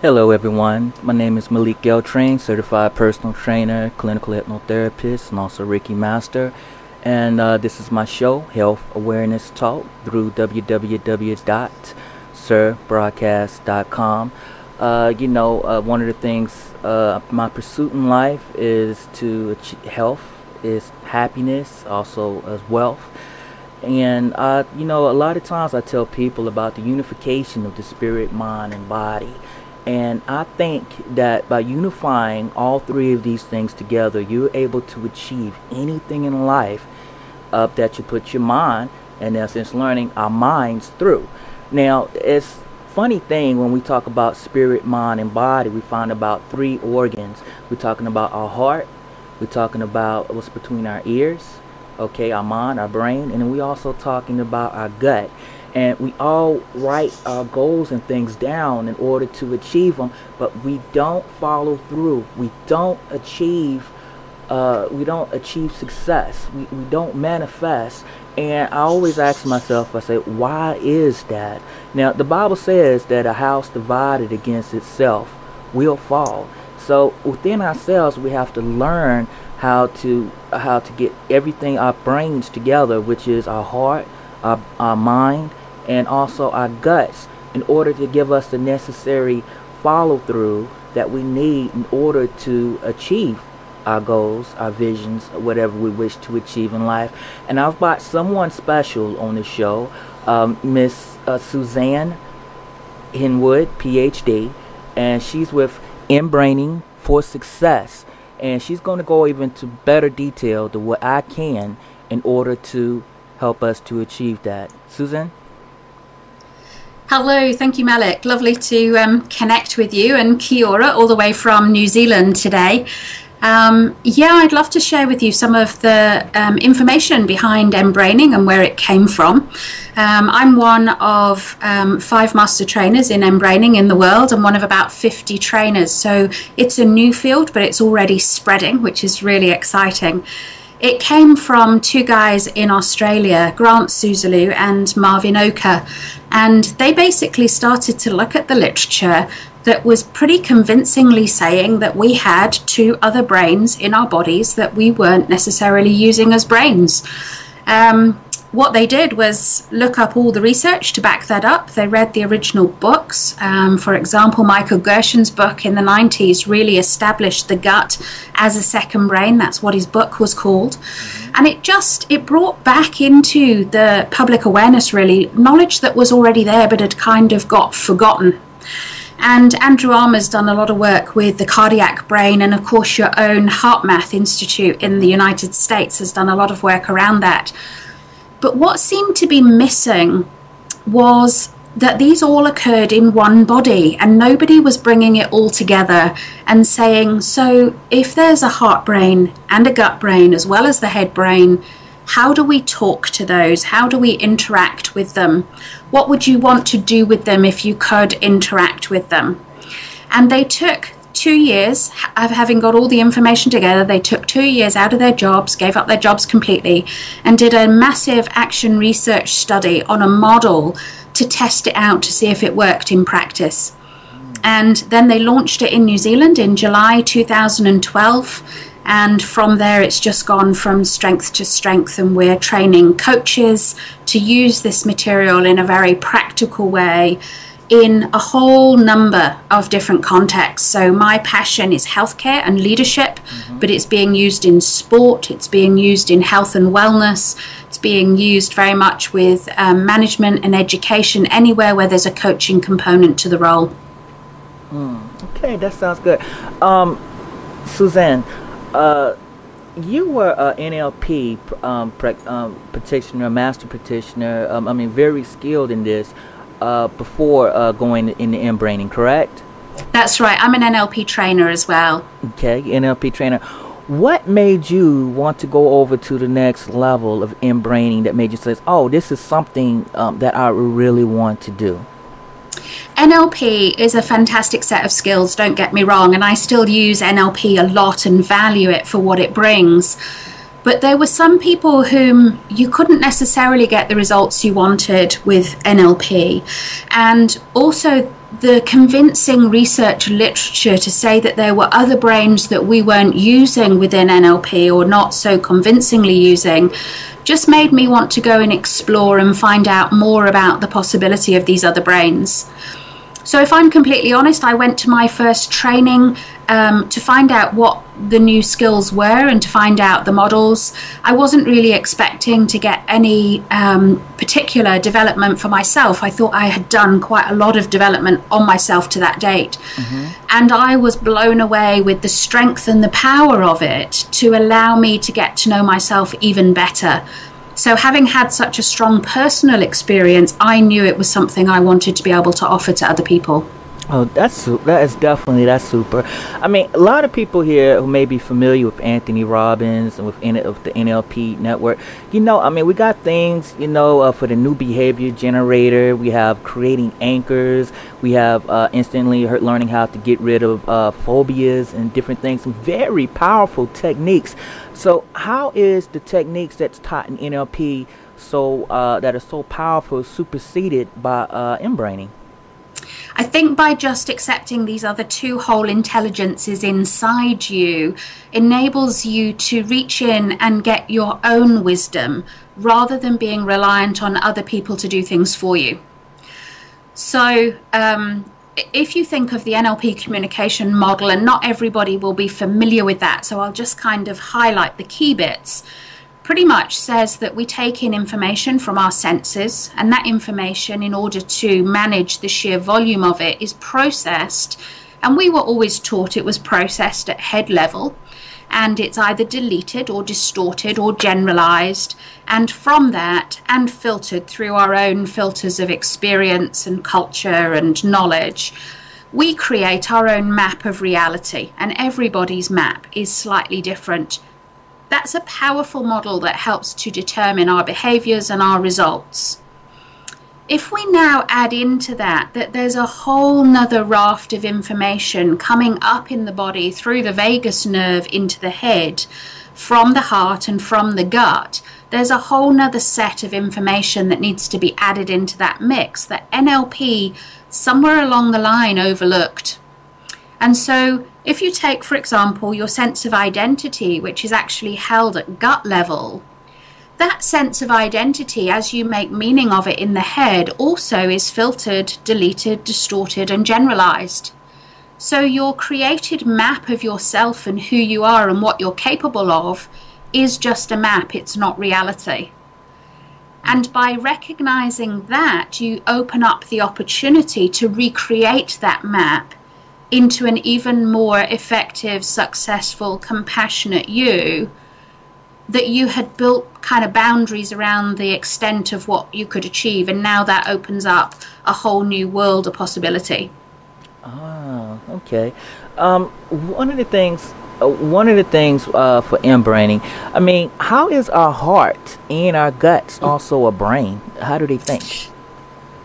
Hello, everyone. My name is Malik Geltrain, certified personal trainer, clinical hypnotherapist, and also Reiki master. And uh, this is my show, Health Awareness Talk, through www.surbroadcast.com. Uh, you know, uh, one of the things, uh, my pursuit in life is to achieve health, is happiness, also as wealth. And, uh, you know, a lot of times I tell people about the unification of the spirit, mind, and body. And I think that by unifying all three of these things together, you're able to achieve anything in life uh, that you put your mind, and in essence, learning our minds through. Now, it's funny thing when we talk about spirit, mind, and body, we find about three organs. We're talking about our heart, we're talking about what's between our ears, okay, our mind, our brain, and then we also talking about our gut and we all write our goals and things down in order to achieve them but we don't follow through. We don't achieve uh, we don't achieve success. We, we don't manifest. And i always ask myself i say why is that? Now the bible says that a house divided against itself will fall. So within ourselves we have to learn how to how to get everything our brains together which is our heart our, our mind and also our guts in order to give us the necessary follow through that we need in order to achieve our goals, our visions, whatever we wish to achieve in life. And I've brought someone special on the show, um, Miss uh, Suzanne Henwood, PhD, and she's with mBraining for Success. And she's going to go even to better detail to what I can in order to help us to achieve that. Susan? Hello, thank you, Malik. Lovely to um, connect with you and Kia ora, all the way from New Zealand today. Um, yeah, I'd love to share with you some of the um, information behind mBraining and where it came from. Um, I'm one of um, five master trainers in mBraining in the world and one of about 50 trainers. So it's a new field, but it's already spreading, which is really exciting. It came from two guys in Australia, Grant Soosalu and Marvin Oka, and they basically started to look at the literature that was pretty convincingly saying that we had two other brains in our bodies that we weren't necessarily using as brains. Um, what they did was look up all the research to back that up. They read the original books. Um, for example, Michael Gershon's book in the 90s really established the gut as a second brain. That's what his book was called. Mm-hmm. And it just, it brought back into the public awareness really knowledge that was already there but had kind of got forgotten. And Andrew Armour's done a lot of work with the cardiac brain, and of course, your own HeartMath Institute in the United States has done a lot of work around that. But what seemed to be missing was that these all occurred in one body and nobody was bringing it all together and saying, so if there's a heart brain and a gut brain as well as the head brain, how do we talk to those? How do we interact with them? What would you want to do with them if you could interact with them? And they took two years of having got all the information together. They took two years out of their jobs, gave up their jobs completely, and did a massive action research study on a model to test it out to see if it worked in practice. And then they launched it in New Zealand in July 2012. And from there, it's just gone from strength to strength. And we're training coaches to use this material in a very practical way in a whole number of different contexts. So, my passion is healthcare and leadership, mm-hmm. but it's being used in sport, it's being used in health and wellness, it's being used very much with um, management and education, anywhere where there's a coaching component to the role. Mm, okay, that sounds good. Um, Suzanne, uh, you were an NLP um, pre- um, practitioner, master practitioner. Um, I mean, very skilled in this uh, before uh, going into mBraining, correct? That's right. I'm an NLP trainer as well. Okay, NLP trainer. What made you want to go over to the next level of mBraining that made you say, oh, this is something um, that I really want to do? NLP is a fantastic set of skills, don't get me wrong, and I still use NLP a lot and value it for what it brings. But there were some people whom you couldn't necessarily get the results you wanted with NLP. And also, the convincing research literature to say that there were other brains that we weren't using within NLP or not so convincingly using just made me want to go and explore and find out more about the possibility of these other brains. So, if I'm completely honest, I went to my first training um, to find out what the new skills were and to find out the models. I wasn't really expecting to get any um, particular development for myself. I thought I had done quite a lot of development on myself to that date. Mm-hmm. And I was blown away with the strength and the power of it to allow me to get to know myself even better. So, having had such a strong personal experience, I knew it was something I wanted to be able to offer to other people. Oh, that's that is definitely that's super. I mean, a lot of people here who may be familiar with Anthony Robbins and with, N- with the NLP network, you know, I mean, we got things, you know, uh, for the new behavior generator. We have creating anchors. We have uh, instantly learning how to get rid of uh, phobias and different things. Some very powerful techniques. So, how is the techniques that's taught in NLP so uh, that are so powerful superseded by uh, mBraining? I think by just accepting these other two whole intelligences inside you enables you to reach in and get your own wisdom rather than being reliant on other people to do things for you. So, um, if you think of the NLP communication model, and not everybody will be familiar with that, so I'll just kind of highlight the key bits pretty much says that we take in information from our senses, and that information, in order to manage the sheer volume of it, is processed. And we were always taught it was processed at head level, and it's either deleted or distorted or generalized. And from that, and filtered through our own filters of experience and culture and knowledge, we create our own map of reality, and everybody's map is slightly different that's a powerful model that helps to determine our behaviors and our results. If we now add into that that there's a whole nother raft of information coming up in the body through the vagus nerve into the head, from the heart and from the gut, there's a whole nother set of information that needs to be added into that mix that NLP somewhere along the line overlooked. And so if you take, for example, your sense of identity, which is actually held at gut level, that sense of identity, as you make meaning of it in the head, also is filtered, deleted, distorted, and generalized. So, your created map of yourself and who you are and what you're capable of is just a map, it's not reality. And by recognizing that, you open up the opportunity to recreate that map into an even more effective, successful, compassionate you, that you had built kind of boundaries around the extent of what you could achieve, and now that opens up a whole new world of possibility. Ah, okay. Um, one of the things, uh, one of the things uh, for mBraining, I mean, how is our heart and our guts also a brain? How do they think?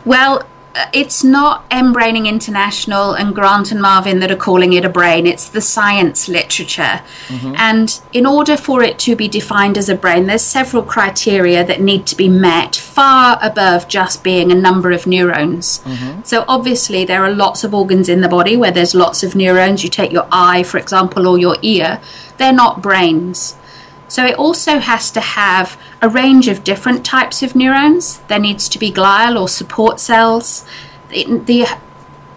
Well, it's not mBraining International and Grant and Marvin that are calling it a brain. It's the science literature. Mm-hmm. And in order for it to be defined as a brain, there's several criteria that need to be met far above just being a number of neurons. Mm-hmm. So obviously there are lots of organs in the body where there's lots of neurons. You take your eye, for example, or your ear. They're not brains. So it also has to have a range of different types of neurons. There needs to be glial or support cells. It, the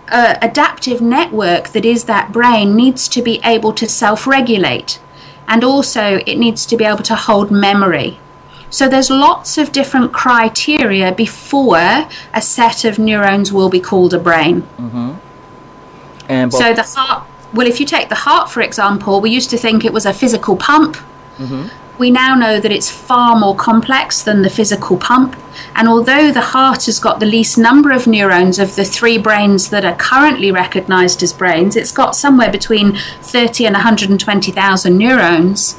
uh, adaptive network that is that brain needs to be able to self regulate. And also, it needs to be able to hold memory. So, there's lots of different criteria before a set of neurons will be called a brain. Mm-hmm. And so, the heart, well, if you take the heart, for example, we used to think it was a physical pump Mm-hmm. We now know that it's far more complex than the physical pump. And although the heart has got the least number of neurons of the three brains that are currently recognized as brains, it's got somewhere between 30 and 120,000 neurons.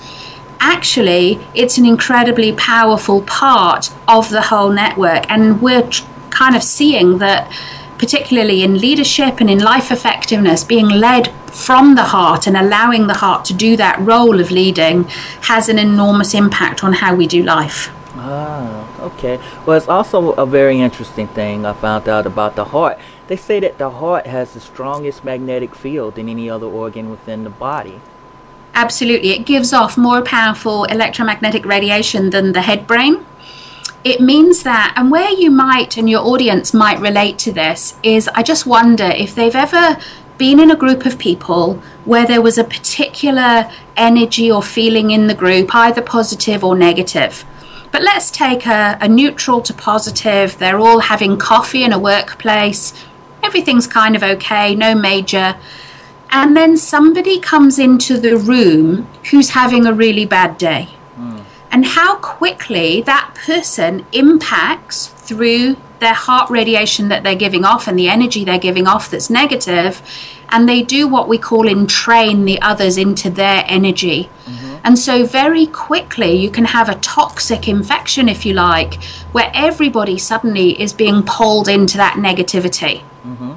Actually, it's an incredibly powerful part of the whole network. And we're kind of seeing that particularly in leadership and in life effectiveness, being led from the heart and allowing the heart to do that role of leading has an enormous impact on how we do life. Ah, okay. Well, it's also a very interesting thing I found out about the heart. They say that the heart has the strongest magnetic field than any other organ within the body. Absolutely. It gives off more powerful electromagnetic radiation than the head brain. It means that, and where you might and your audience might relate to this, is I just wonder if they've ever been in a group of people where there was a particular energy or feeling in the group, either positive or negative. But let's take a, a, neutral to positive. They're all having coffee in a workplace. Everything's kind of okay, no major. And then somebody comes into the room who's having a really bad day. And how quickly that person impacts through their heart radiation that they're giving off and the energy they're giving off that's negative, and they do what we call entrain the others into their energy. Mm-hmm. And so, very quickly, you can have a toxic infection, if you like, where everybody suddenly is being pulled into that negativity. Mm-hmm.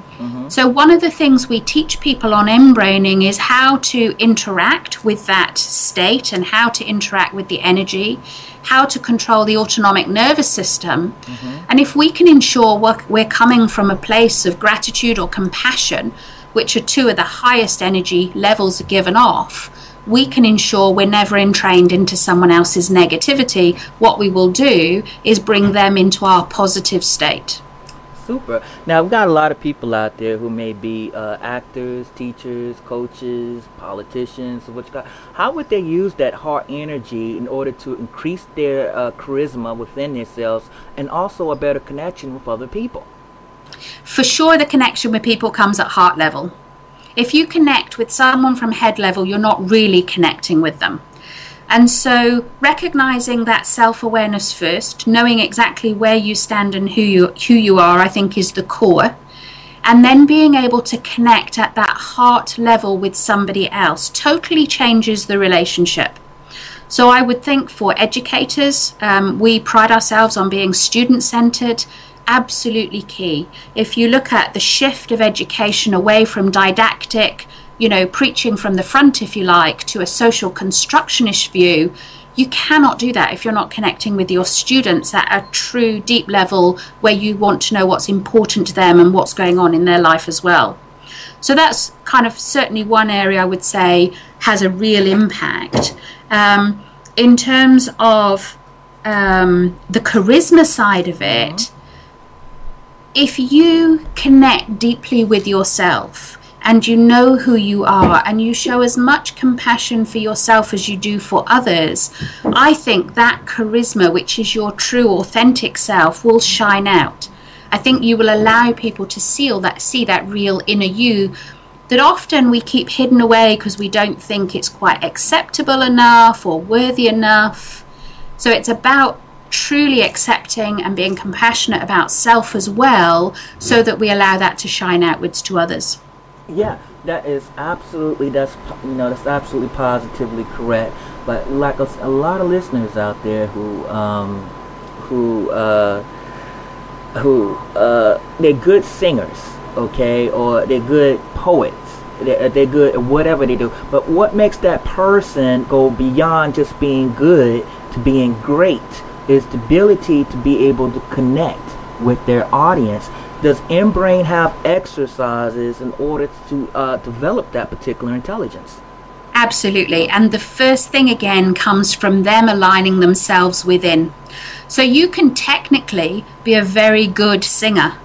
So, one of the things we teach people on mBraining is how to interact with that state and how to interact with the energy how to control the autonomic nervous system. Mm-hmm. And if we can ensure we're, we're coming from a place of gratitude or compassion, which are two of the highest energy levels given off, we can ensure we're never entrained into someone else's negativity. What we will do is bring them into our positive state super. Now, we've got a lot of people out there who may be uh, actors, teachers, coaches, politicians. What you got? How would they use that heart energy in order to increase their uh, charisma within themselves and also a better connection with other people? For sure, the connection with people comes at heart level. If you connect with someone from head level, you're not really connecting with them. And so recognizing that self-awareness first, knowing exactly where you stand and who you who you are, I think is the core. And then being able to connect at that heart level with somebody else totally changes the relationship. So I would think for educators, um, we pride ourselves on being student centered, absolutely key. If you look at the shift of education away from didactic you know, preaching from the front, if you like, to a social constructionist view, you cannot do that if you're not connecting with your students at a true deep level where you want to know what's important to them and what's going on in their life as well. So that's kind of certainly one area I would say has a real impact. Um, in terms of um, the charisma side of it, if you connect deeply with yourself, and you know who you are and you show as much compassion for yourself as you do for others, I think that charisma, which is your true, authentic self, will shine out. I think you will allow people to see that, see that real inner you that often we keep hidden away because we don't think it's quite acceptable enough or worthy enough. So it's about truly accepting and being compassionate about self as well so that we allow that to shine outwards to others. Yeah, that is absolutely that's you know that's absolutely positively correct. But like a, a lot of listeners out there who um, who uh, who uh, they're good singers, okay, or they're good poets. They're, they're good at whatever they do. But what makes that person go beyond just being good to being great is the ability to be able to connect with their audience does embrain have exercises in order to uh, develop that particular intelligence? Absolutely. And the first thing again comes from them aligning themselves within. So you can technically be a very good singer,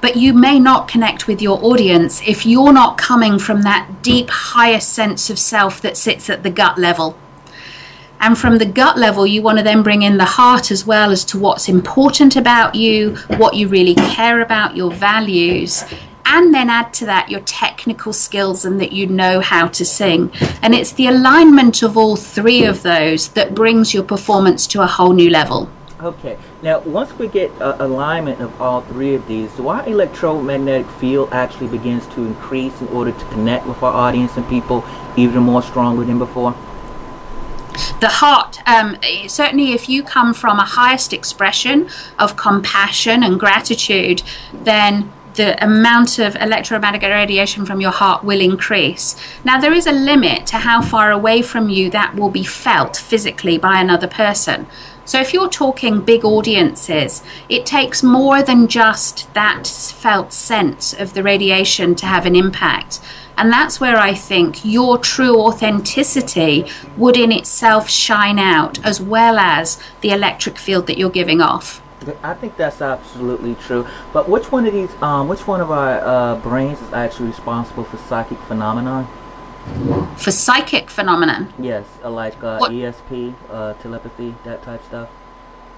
but you may not connect with your audience if you're not coming from that deep, higher sense of self that sits at the gut level. And from the gut level, you want to then bring in the heart as well as to what's important about you, what you really care about, your values. And then add to that your technical skills and that you know how to sing. And it's the alignment of all three of those that brings your performance to a whole new level. Okay. Now, once we get uh, alignment of all three of these, do our electromagnetic field actually begins to increase in order to connect with our audience and people even more stronger than before? The heart um, certainly if you come from a highest expression of compassion and gratitude then the amount of electromagnetic radiation from your heart will increase. Now, there is a limit to how far away from you that will be felt physically by another person. So if you're talking big audiences, it takes more than just that felt sense of the radiation to have an impact. And that's where I think your true authenticity would in itself shine out, as well as the electric field that you're giving off. I think that's absolutely true. But which one of these, um, which one of our uh, brains is actually responsible for psychic phenomenon? For psychic phenomenon? Yes, uh, like uh, ESP, uh, telepathy, that type stuff.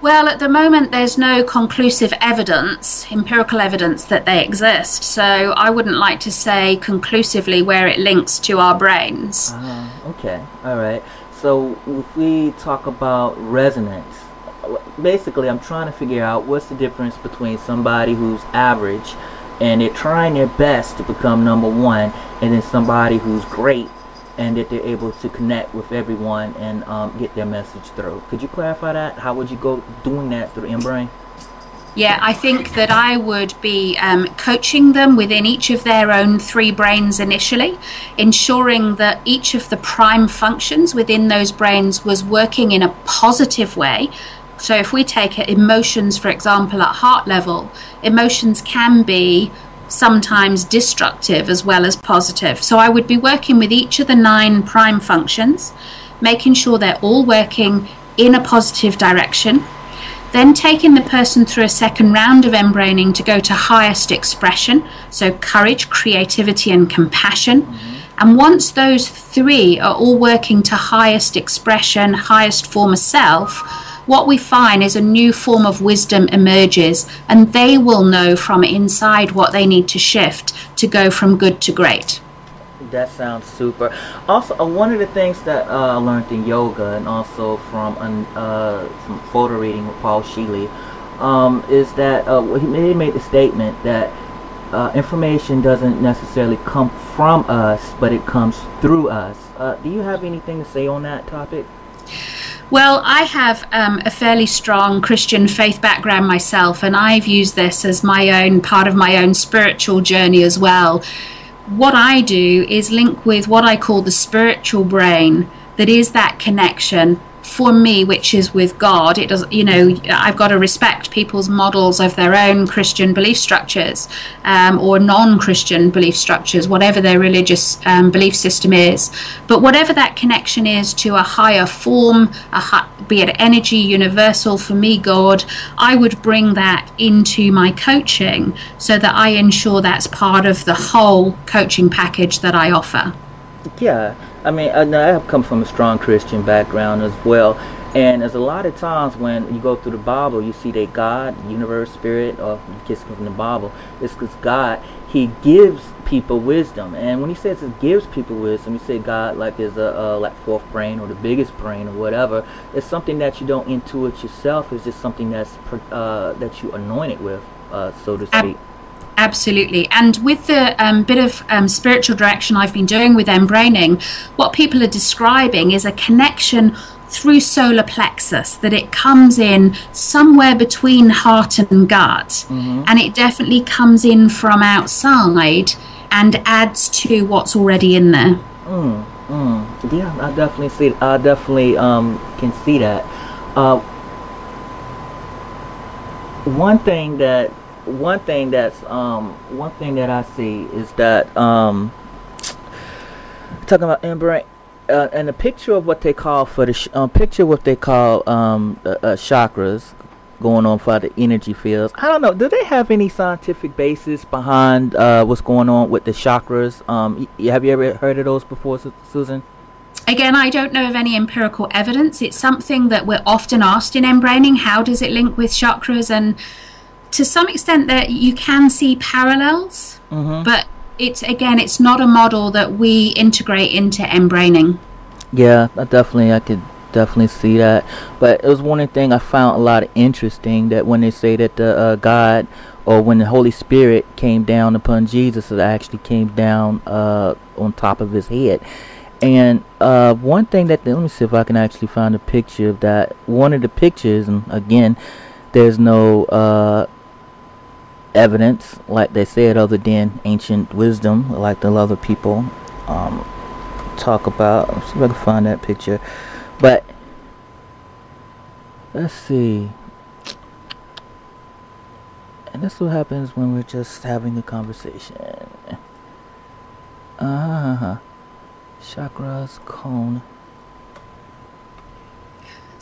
Well, at the moment, there's no conclusive evidence, empirical evidence, that they exist. So I wouldn't like to say conclusively where it links to our brains. Uh, okay, all right. So if we talk about resonance, basically, I'm trying to figure out what's the difference between somebody who's average and they're trying their best to become number one, and then somebody who's great and that they're able to connect with everyone and um, get their message through. Could you clarify that? How would you go doing that through mBrain? Yeah, I think that I would be um, coaching them within each of their own three brains initially, ensuring that each of the prime functions within those brains was working in a positive way. So, if we take emotions, for example, at heart level, emotions can be sometimes destructive as well as positive. So I would be working with each of the nine prime functions, making sure they're all working in a positive direction. Then taking the person through a second round of mBraining to go to highest expression, so courage, creativity, and compassion. Mm-hmm. And once those three are all working to highest expression, highest form of self, what we find is a new form of wisdom emerges, and they will know from inside what they need to shift to go from good to great. That sounds super. Also, uh, one of the things that uh, I learned in yoga and also from, uh, from photo reading with Paul Scheele um, is that uh, he made the statement that uh, information doesn't necessarily come from us, but it comes through us. Uh, do you have anything to say on that topic? Well, I have um, a fairly strong Christian faith background myself, and I've used this as my own part of my own spiritual journey as well. What I do is link with what I call the spiritual brain, that is that connection for me, which is with God, it does, you know, I've got to respect people's models of their own Christian belief structures um, or non Christian belief structures, whatever their religious um, belief system is. But whatever that connection is to a higher form, a be it energy, universal, for me, God, I would bring that into my coaching so that I ensure that's part of the whole coaching package that I offer. Yeah, I mean, I, have come from a strong Christian background as well, and there's a lot of times when you go through the Bible, you see that God, universe, spirit, or you kiss from the Bible, it's because God, He gives people wisdom, and when He says He gives people wisdom, you say God like is a, a like fourth brain or the biggest brain or whatever. It's something that you don't intuit yourself. It's just something that's uh, that you anointed with, uh, so to speak. Absolutely. And with the um, bit of um, spiritual direction I've been doing with mBraining, what people are describing is a connection through solar plexus, that it comes in somewhere between heart and gut. Mm-hmm. And it definitely comes in from outside and adds to what's already in there. Mm, mm. Yeah, I definitely see. I definitely um, can see that. Uh, one thing that one thing that's um one thing that I see is that um talking about Ember uh, and the picture of what they call for the sh- um, picture what they call um uh, uh, chakras going on for the energy fields. I don't know. Do they have any scientific basis behind uh, what's going on with the chakras? Um, y- have you ever heard of those before, Su- Susan? Again, I don't know of any empirical evidence. It's something that we're often asked in mBraining. How does it link with chakras? And to some extent that you can see parallels, mm-hmm. but it's again, it's not a model that we integrate into mbraining. Yeah, I definitely, I could definitely see that. But it was one thing I found a lot of interesting that when they say that the uh, God or when the Holy Spirit came down upon Jesus, it actually came down uh, on top of his head. And uh, one thing that let me see if I can actually find a picture of that. One of the pictures, and again, there's no uh, evidence, like they said, other than ancient wisdom, like the other people um, talk about. Let's see if I can find that picture. But let's see. And that's what happens when we're just having a conversation. Uh huh. Chakras, cone.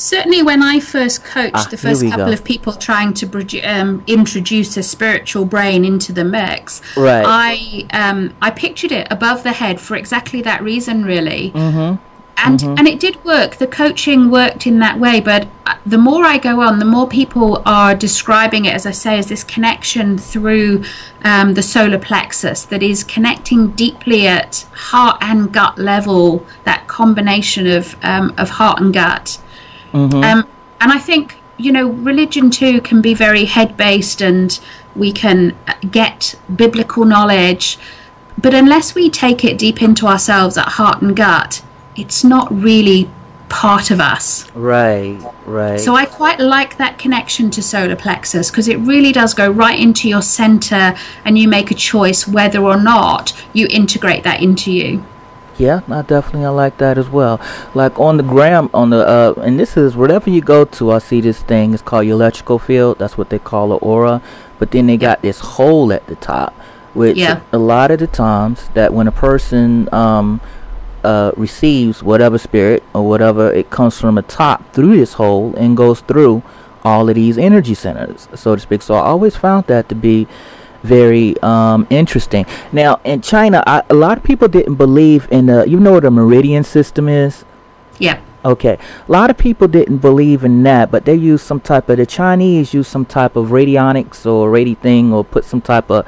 Certainly, when I first coached Ah, the first couple go. of people trying to produ- um, introduce a spiritual brain into the mix, Right. I um, I pictured it above the head for exactly that reason, really. Mm-hmm. and and it did work the coaching worked in that way but uh, the more i go on the more people are describing it as i say as this connection through um, the solar plexus that is connecting deeply at heart and gut level that combination of um, of heart and gut um, and i think you know religion too can be very head based and we can get biblical knowledge but unless we take it deep into ourselves at heart and gut, it's not really part of us. Right, right. So I quite like that connection to solar plexus because it really does go right into your center and you make a choice whether or not you integrate that into you. Yeah, I definitely I like that as well. Like on the gram, on the uh, and this is wherever you go to, I see this thing. It's called your electrical field. That's what they call an aura. But then they got this hole at the top, which Yeah. a lot of the times that when a person um uh receives whatever spirit or whatever, it comes from the top through this hole and goes through all of these energy centers, so to speak. So I always found that to be very um, interesting. Now in China, I, a lot of people didn't believe in the. You know what a meridian system is? Yeah. Okay, a lot of people didn't believe in that, but they use some type of the Chinese use some type of radionics or radi thing or put some type of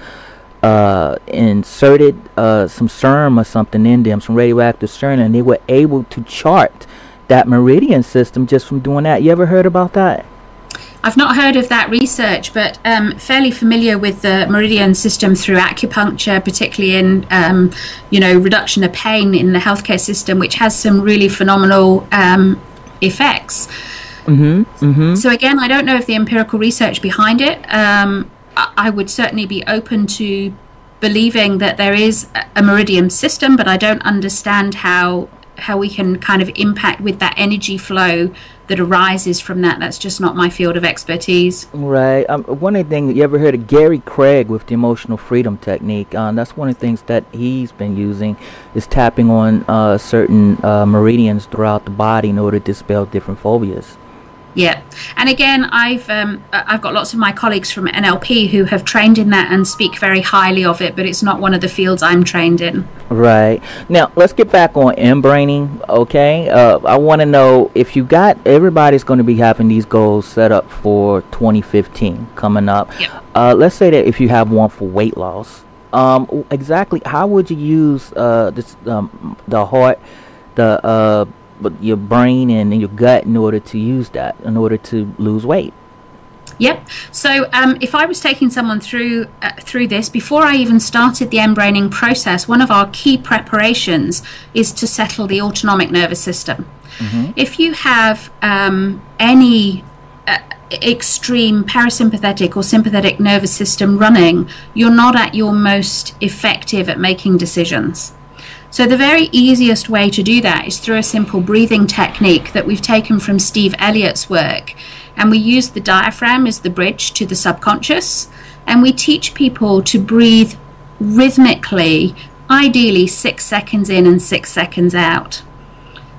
uh, inserted uh, some serum or something in them, some radioactive serum, and they were able to chart that meridian system just from doing that. You ever heard about that? I've not heard of that research, but um, fairly familiar with the meridian system through acupuncture, particularly in um, you know reduction of pain in the healthcare system, which has some really phenomenal um, effects. Mm-hmm. Mm-hmm. So again, I don't know if the empirical research behind it. Um, I I would certainly be open to believing that there is a- a meridian system, but I don't understand how how we can kind of impact with that energy flow that arises from that. That's just not my field of expertise. Right. Um, one of the things you ever heard of Gary Craig with the emotional freedom technique? Um, that's one of the things that he's been using is tapping on uh, certain uh, meridians throughout the body in order to dispel different phobias. Yeah, and again, I've um, I've got lots of my colleagues from NLP who have trained in that and speak very highly of it, but it's not one of the fields I'm trained in. Right. Now let's get back on mBraining. Okay. Uh, I want to know if you got everybody's going to be having these goals set up for 2015 coming up. Yeah. Uh, let's say that if you have one for weight loss, um, exactly how would you use uh, this um, the heart, the uh, but your brain and your gut in order to use that in order to lose weight? Yep. So um, if I was taking someone through uh, through this before I even started the mBraining process, one of our key preparations is to settle the autonomic nervous system. If you have um, any uh, extreme parasympathetic or sympathetic nervous system running, you're not at your most effective at making decisions. So, the very easiest way to do that is through a simple breathing technique that we've taken from Steve Elliott's work. And we use the diaphragm as the bridge to the subconscious. And we teach people to breathe rhythmically, ideally six seconds in and six seconds out.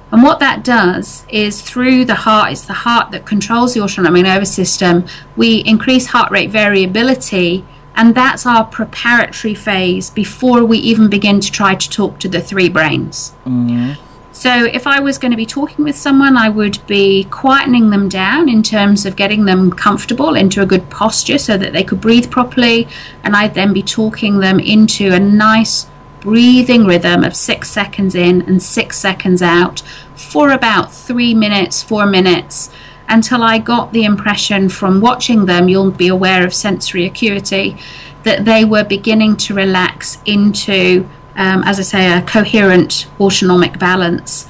And what that does is through the heart, it's the heart that controls the autonomic nervous system, we increase heart rate variability, and that's our preparatory phase before we even begin to try to talk to the three brains. Mm-hmm. So, if I was going to be talking with someone, I would be quietening them down in terms of getting them comfortable into a good posture so that they could breathe properly, and I'd then be talking them into a nice breathing rhythm of six seconds in and six seconds out for about three minutes, four minutes, until I got the impression from watching them, you'll be aware of sensory acuity, that they were beginning to relax into, um, as I say, a coherent autonomic balance.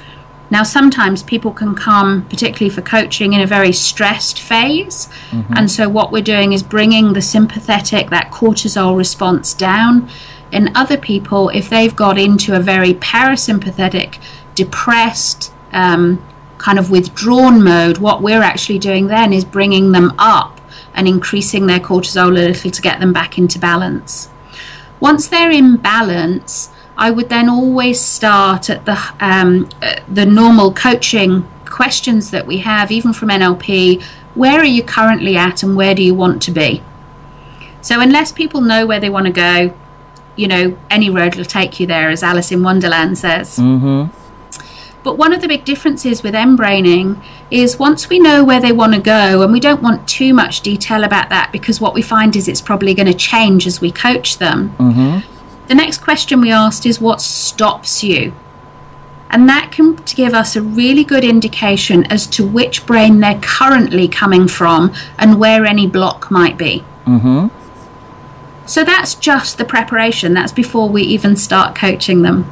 Now, sometimes people can come, particularly for coaching, in a very stressed phase. And so, what we're doing is bringing the sympathetic, that cortisol response down. In other people, if they've got into a very parasympathetic, depressed, um, kind of withdrawn mode, what we're actually doing then is bringing them up and increasing their cortisol a little to get them back into balance. Once they're in balance, I would then always start at the um, uh, the normal coaching questions that we have, even from NLP. Where are you currently at, and where do you want to be? So unless people know where they want to go, you know, any road will take you there, as Alice in Wonderland says. Mm-hmm. But one of the big differences with mBraining is once we know where they want to go, and we don't want too much detail about that because what we find is it's probably going to change as we coach them. Mm-hmm. The next question we asked is what stops you? And that can give us a really good indication as to which brain they're currently coming from and where any block might be. Mm-hmm. So that's just the preparation. That's before we even start coaching them.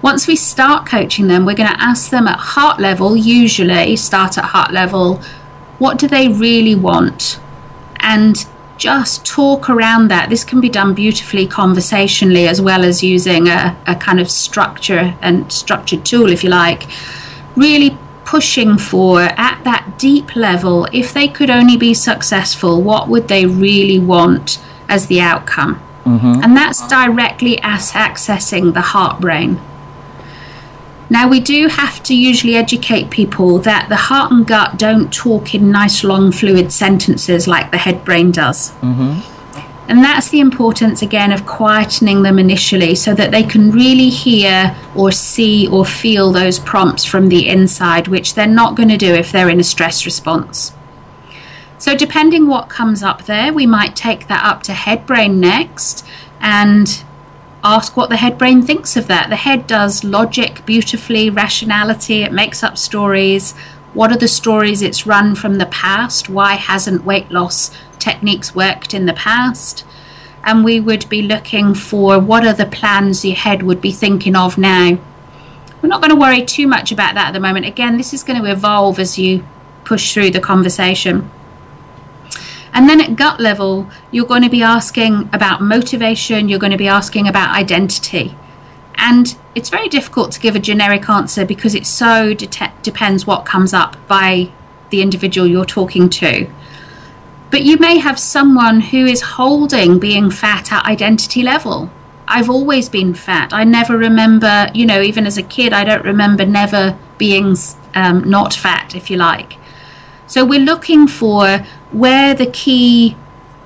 Once we start coaching them, we're going to ask them at heart level, usually start at heart level, what do they really want? And just talk around that. This can be done beautifully conversationally as well as using a, a kind of structure and structured tool, if you like. Really pushing for at that deep level, if they could only be successful, what would they really want? as the outcome. Mm-hmm. And that's directly as accessing the heart brain. Now, we do have to usually educate people that the heart and gut don't talk in nice, long, fluid sentences like the head brain does. Mm-hmm. And that's the importance, again, of quietening them initially so that they can really hear or see or feel those prompts from the inside, which they're not going to do if they're in a stress response. So, depending what comes up there, we might take that up to head brain next and ask what the head brain thinks of that. The head does logic beautifully, rationality, it makes up stories. What are the stories it's run from the past? Why hasn't weight loss techniques worked in the past? And we would be looking for what are the plans your head would be thinking of now. We're not going to worry too much about that at the moment. Again, this is going to evolve as you push through the conversation. And then at gut level, you're going to be asking about motivation, you're going to be asking about identity. And it's very difficult to give a generic answer because it so de- depends what comes up by the individual you're talking to. But you may have someone who is holding being fat at identity level. I've always been fat. I never remember, you know, even as a kid, I don't remember never being um, not fat, if you like. So we're looking for where the key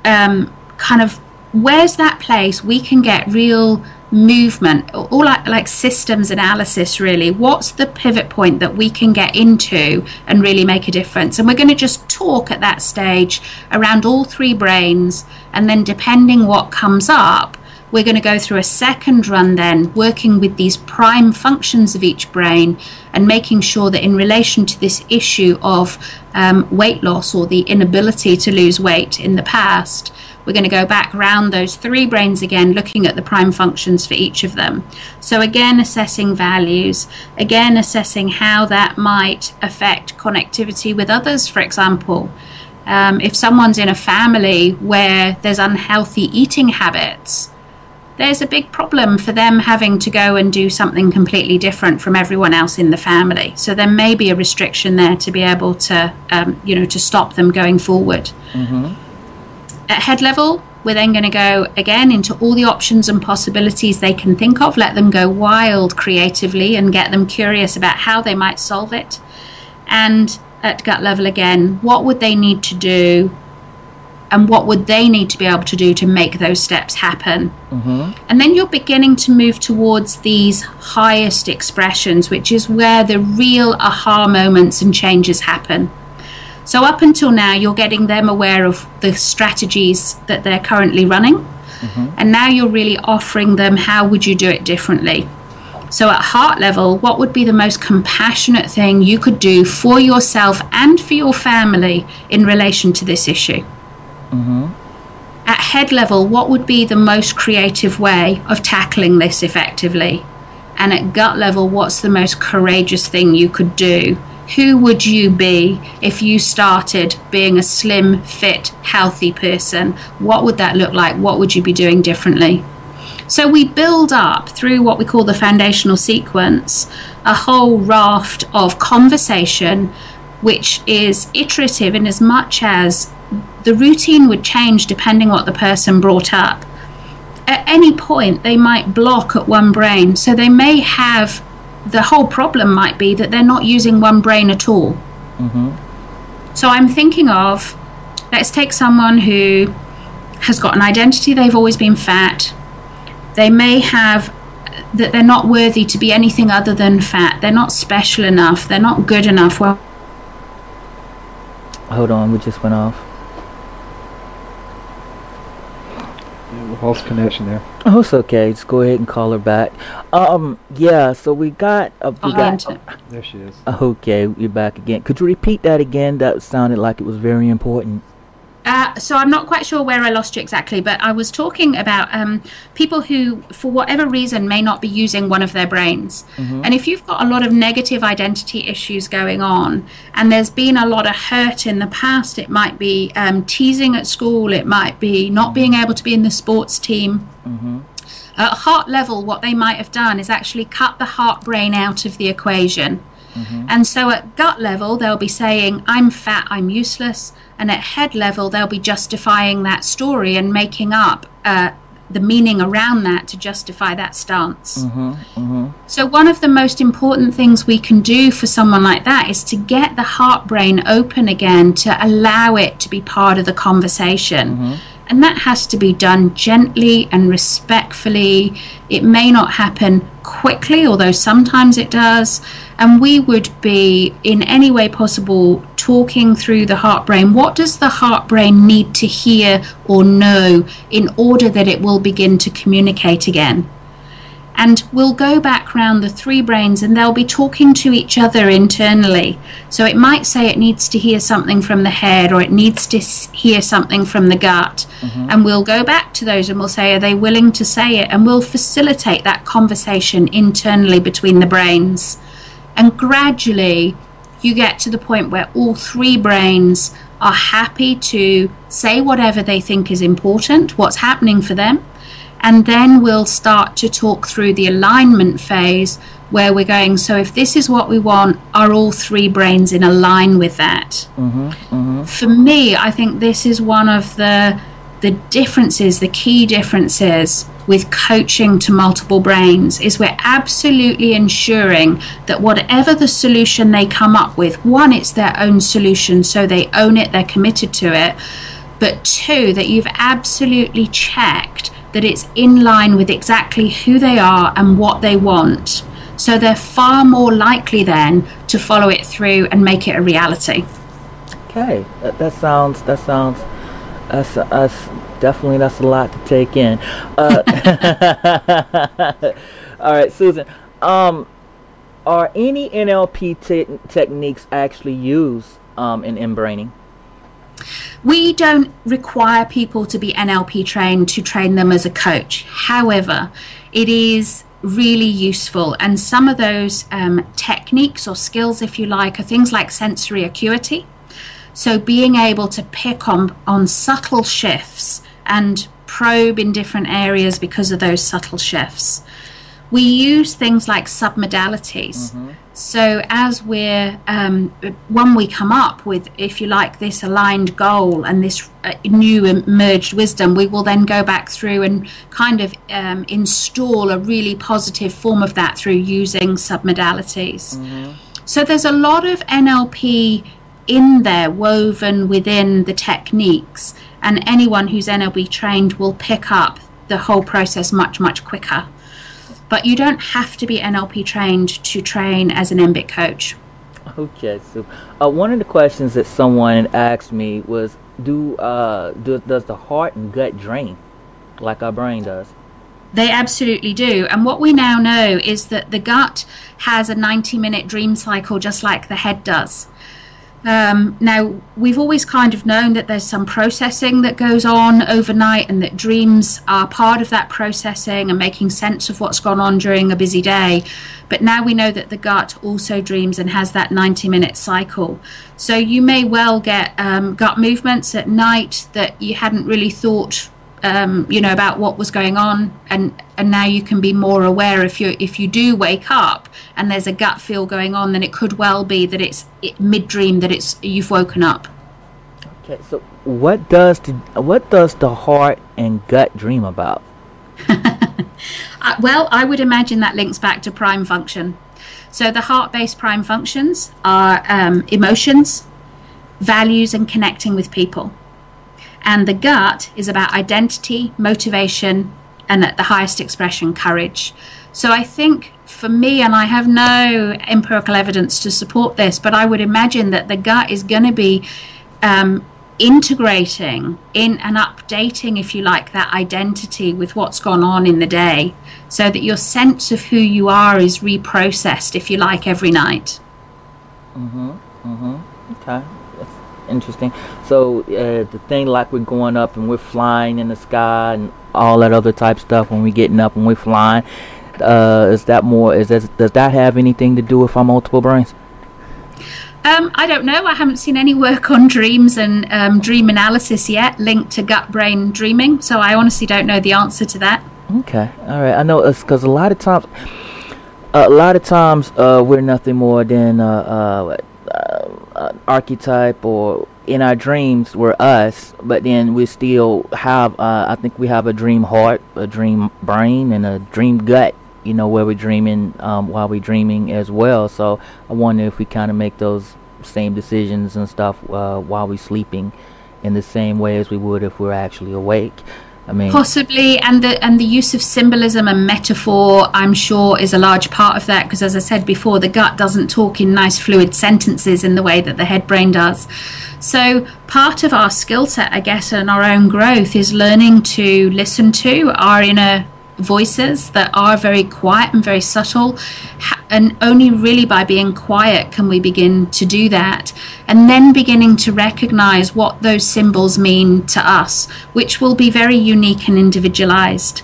um, kind of where's that place we can get real movement? Or like, like systems analysis really. What's the pivot point that we can get into and really make a difference? And we're going to just talk at that stage around all three brains and then depending what comes up we're going to go through a second run then, working with these prime functions of each brain and making sure that in relation to this issue of um, weight loss or the inability to lose weight in the past, we're going to go back around those three brains again, looking at the prime functions for each of them. So, again, assessing values, again, assessing how that might affect connectivity with others, for example. Um, if someone's in a family where there's unhealthy eating habits, there's a big problem for them having to go and do something completely different from everyone else in the family. So there may be a restriction there to be able to, um, you know, to stop them going forward. Mm-hmm. At head level, we're then going to go again into all the options and possibilities they can think of, let them go wild creatively and get them curious about how they might solve it. And at gut level again, what would they need to do and what would they need to be able to do to make those steps happen mm-hmm. and then you're beginning to move towards these highest expressions which is where the real aha moments and changes happen so up until now you're getting them aware of the strategies that they're currently running mm-hmm. and now you're really offering them how would you do it differently so, at heart level, what would be the most compassionate thing you could do for yourself and for your family in relation to this issue? Mm-hmm. At head level, what would be the most creative way of tackling this effectively? And at gut level, what's the most courageous thing you could do? Who would you be if you started being a slim, fit, healthy person? What would that look like? What would you be doing differently? So we build up through what we call the foundational sequence a whole raft of conversation which is iterative in as much as the routine would change depending what the person brought up. At any point, they might block at one brain, so they may have the whole problem might be that they're not using one brain at all. Mm-hmm. So I'm thinking of let's take someone who has got an identity, they've always been fat. They may have that they're not worthy to be anything other than fat. They're not special enough. They're not good enough. Well, hold on, we just went off. False connection there. Oh, it's okay. Just go ahead and call her back. Um, yeah. So we got. Uh, we got. there she is. Okay, you're back again. Could you repeat that again? That sounded like it was very important. Uh, so I'm not quite sure where I lost you exactly, but I was talking about um, people who, for whatever reason, may not be using one of their brains. Mm-hmm. And if you've got a lot of negative identity issues going on, and there's been a lot of hurt in the past, it might be um, teasing at school, it might be not being able to be in the sports team. Mm-hmm. At heart level, what they might have done is actually cut the heart brain out of the equation. Mm-hmm. And so at gut level, they'll be saying, I'm fat, I'm useless. And at head level, they'll be justifying that story and making up uh, the meaning around that to justify that stance. Mm-hmm, mm-hmm. So, one of the most important things we can do for someone like that is to get the heart brain open again to allow it to be part of the conversation. Mm-hmm. And that has to be done gently and respectfully. It may not happen quickly, although sometimes it does. And we would be, in any way possible, talking through the heart brain. What does the heart brain need to hear or know in order that it will begin to communicate again? And we'll go back round the three brains and they'll be talking to each other internally. So it might say it needs to hear something from the head or it needs to hear something from the gut. Mm-hmm. And we'll go back to those and we'll say, Are they willing to say it? And we'll facilitate that conversation internally between the brains. And gradually, you get to the point where all three brains are happy to say whatever they think is important, what's happening for them and then we'll start to talk through the alignment phase where we're going so if this is what we want are all three brains in align with that mm-hmm, mm-hmm. for me i think this is one of the the differences the key differences with coaching to multiple brains is we're absolutely ensuring that whatever the solution they come up with one it's their own solution so they own it they're committed to it but two that you've absolutely checked that it's in line with exactly who they are and what they want. So they're far more likely then to follow it through and make it a reality. Okay, that, sounds that sounds that's, that's definitely that's a lot to take in. Uh, all right, Susan. Um, are any NLP te- techniques actually used um, in mBraining? We don't require people to be NLP trained to train them as a coach. However, it is really useful. And some of those um, techniques or skills, if you like, are things like sensory acuity. So being able to pick on, on subtle shifts and probe in different areas because of those subtle shifts. We use things like submodalities. Mm-hmm. So as we're um, when we come up with, if you like, this aligned goal and this uh, new merged wisdom, we will then go back through and kind of um, install a really positive form of that through using submodalities. Mm-hmm. So there's a lot of NLP in there woven within the techniques, and anyone who's NLP trained will pick up the whole process much much quicker but you don't have to be NLP trained to train as an MBIT coach. Okay, so uh, one of the questions that someone asked me was, "Do, uh, do does the heart and gut drain like our brain does?" They absolutely do. And what we now know is that the gut has a 90 minute dream cycle just like the head does. Um, now, we've always kind of known that there's some processing that goes on overnight and that dreams are part of that processing and making sense of what's gone on during a busy day. But now we know that the gut also dreams and has that 90 minute cycle. So you may well get um, gut movements at night that you hadn't really thought um, you know about what was going on. And and now you can be more aware if you if you do wake up and there's a gut feel going on then it could well be that it's it, mid dream that it's you've woken up. Okay so what does the what does the heart and gut dream about? Uh, well i would imagine that links back to prime function. So the heart-based prime functions are um, emotions values and connecting with people and the gut is about identity, motivation, and at the highest expression, courage. So I think for me, and I have no empirical evidence to support this, but I would imagine that the gut is going to be um, integrating in and updating, if you like, that identity with what's gone on in the day so that your sense of who you are is reprocessed, if you like, every night. Mm hmm. Mm hmm. Okay interesting. So uh, the thing like we're going up and we're flying in the sky and all that other type stuff when we're getting up and we're flying. Uh, is that more? Is that does that have anything to do with our multiple brains? Um, I don't know. I haven't seen any work on dreams and um, dream analysis yet linked to gut brain dreaming. So I honestly don't know the answer to that. Okay, all right. I know it's because a lot of times, a lot of times uh, we're nothing more than uh, uh, archetype or in our dreams we're us, but then we still have, uh, I think we have a dream heart, a dream brain, and a dream gut, you know, where we're dreaming um, while we're dreaming as well. So I wonder if we kind of make those same decisions and stuff uh, while we're sleeping in the same way as we would if we we're actually awake. I mean, possibly, and the and the use of symbolism and metaphor, I'm sure, is a large part of that. Because as I said before, the gut doesn't talk in nice fluid sentences in the way that the head brain does. So part of our skill set, I guess, and our own growth is learning to listen to our inner voices that are very quiet and very subtle. And only really by being quiet can we begin to do that. And then beginning to recognize what those symbols mean to us, which will be very unique and individualized.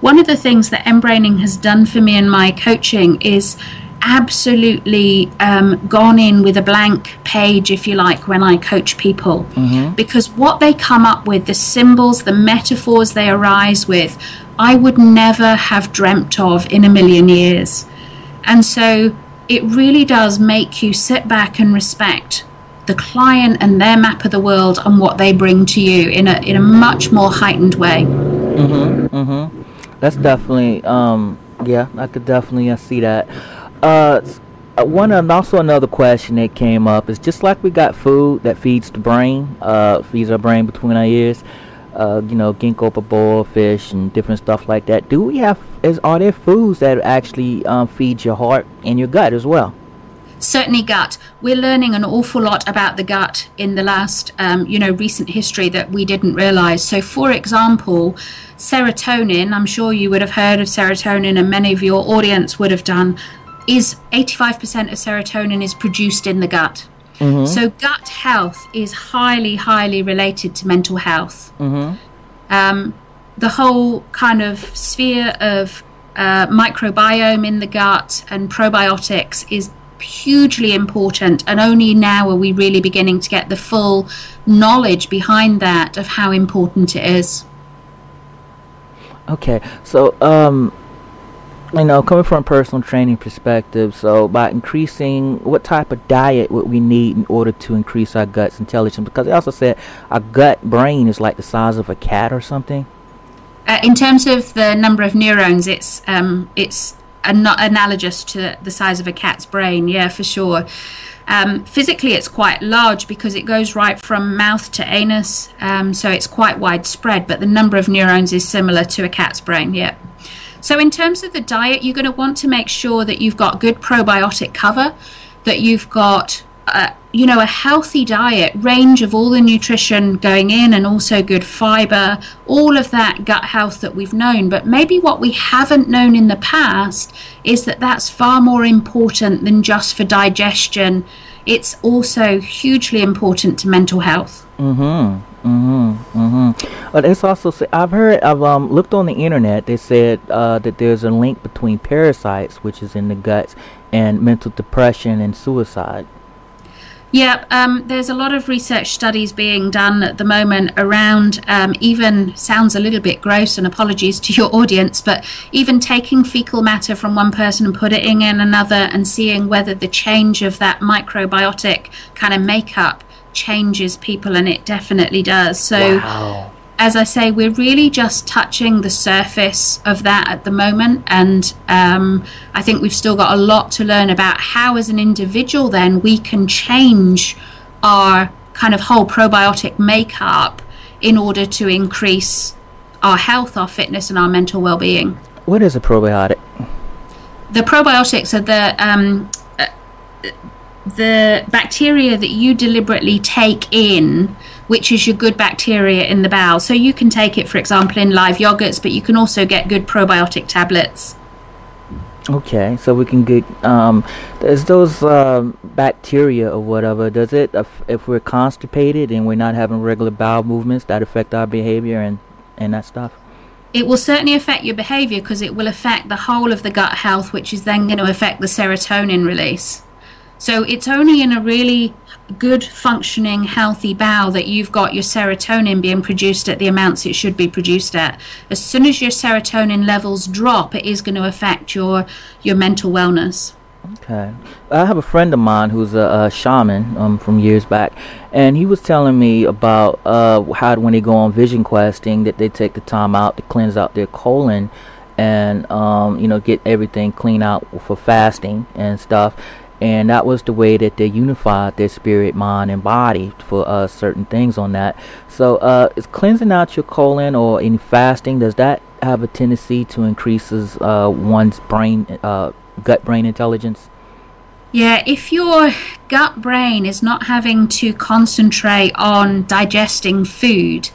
One of the things that mBraining has done for me in my coaching is absolutely um, gone in with a blank page, if you like, when I coach people. Mm-hmm. Because what they come up with, the symbols, the metaphors they arise with, I would never have dreamt of in a million years. And so it really does make you sit back and respect the client and their map of the world and what they bring to you in a in a much more heightened way. Mm-hmm, mm-hmm. That's definitely um yeah, I could definitely uh, see that. Uh one and also another question that came up is just like we got food that feeds the brain, uh feeds our brain between our ears uh, you know, ginkgo biloba fish and different stuff like that. Do we have? Is are there foods that actually um, feed your heart and your gut as well? Certainly, gut. We're learning an awful lot about the gut in the last, um, you know, recent history that we didn't realize. So, for example, serotonin. I'm sure you would have heard of serotonin, and many of your audience would have done. Is 85% of serotonin is produced in the gut. Mm-hmm. So, gut health is highly, highly related to mental health. Mm-hmm. Um, the whole kind of sphere of uh, microbiome in the gut and probiotics is hugely important, and only now are we really beginning to get the full knowledge behind that of how important it is. Okay, so um, you know, coming from a personal training perspective, so by increasing what type of diet would we need in order to increase our gut's intelligence? Because they also said our gut brain is like the size of a cat or something. Uh, in terms of the number of neurons, it's um, it's an- analogous to the size of a cat's brain. Yeah, for sure. Um, physically, it's quite large because it goes right from mouth to anus, um, so it's quite widespread. But the number of neurons is similar to a cat's brain. Yeah. So, in terms of the diet, you're going to want to make sure that you've got good probiotic cover, that you've got uh, you know, a healthy diet, range of all the nutrition going in and also good fiber, all of that gut health that we've known. But maybe what we haven't known in the past is that that's far more important than just for digestion. It's also hugely important to mental health. Mm-hmm. Mm-hmm. Mm-hmm. But it's also I've heard I've um looked on the internet. They said uh, that there's a link between parasites, which is in the guts, and mental depression and suicide. Yeah, um, there's a lot of research studies being done at the moment around um, even sounds a little bit gross and apologies to your audience, but even taking fecal matter from one person and putting it in another and seeing whether the change of that microbiotic kind of makeup changes people, and it definitely does. So. Wow. As I say, we're really just touching the surface of that at the moment, and um, I think we've still got a lot to learn about how, as an individual, then we can change our kind of whole probiotic makeup in order to increase our health, our fitness, and our mental well being. What is a probiotic? The probiotics are the um, the bacteria that you deliberately take in, which is your good bacteria in the bowel. So you can take it, for example, in live yogurts, but you can also get good probiotic tablets. Okay, so we can get um, is those um, bacteria or whatever? Does it if, if we're constipated and we're not having regular bowel movements that affect our behavior and and that stuff? It will certainly affect your behavior because it will affect the whole of the gut health, which is then going to affect the serotonin release. So it's only in a really good functioning healthy bowel that you've got your serotonin being produced at the amounts it should be produced at as soon as your serotonin levels drop it is going to affect your your mental wellness Okay. I have a friend of mine who's a, a shaman um, from years back, and he was telling me about uh, how when they go on vision questing that they take the time out to cleanse out their colon and um, you know get everything clean out for fasting and stuff. And that was the way that they unified their spirit, mind, and body for uh, certain things on that. So, uh, is cleansing out your colon or any fasting does that have a tendency to increases uh, one's brain uh, gut brain intelligence? Yeah, if your gut brain is not having to concentrate on digesting food,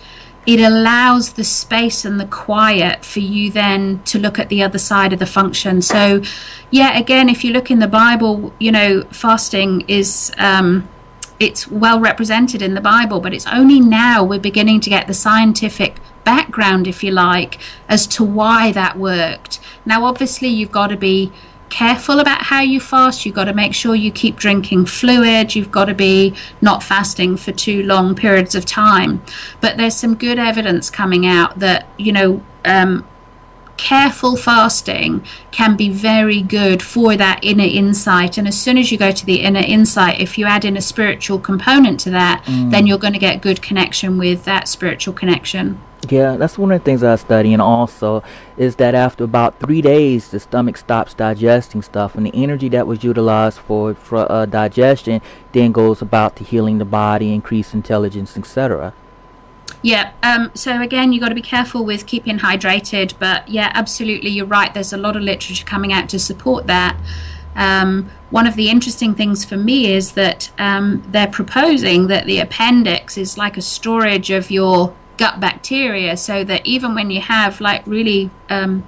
it allows the space and the quiet for you then to look at the other side of the function. So, yeah, again, if you look in the Bible, you know, fasting is. Um, it's well represented in the Bible, but it's only now we're beginning to get the scientific background, if you like, as to why that worked. Now, obviously, you've got to be careful about how you fast. You've got to make sure you keep drinking fluid. You've got to be not fasting for too long periods of time. But there's some good evidence coming out that, you know, um, careful fasting can be very good for that inner insight. And as soon as you go to the inner insight, if you add in a spiritual component to that, mm. then you're going to get good connection with that spiritual connection. Yeah, that's one of the things I study, and also is that after about three days, the stomach stops digesting stuff, and the energy that was utilized for for uh, digestion then goes about to healing the body, increase intelligence, etc. Yeah. Um, so again, you got to be careful with keeping hydrated, but yeah, absolutely, you're right. There's a lot of literature coming out to support that. Um, one of the interesting things for me is that um, they're proposing that the appendix is like a storage of your gut bacteria so that even when you have like really um,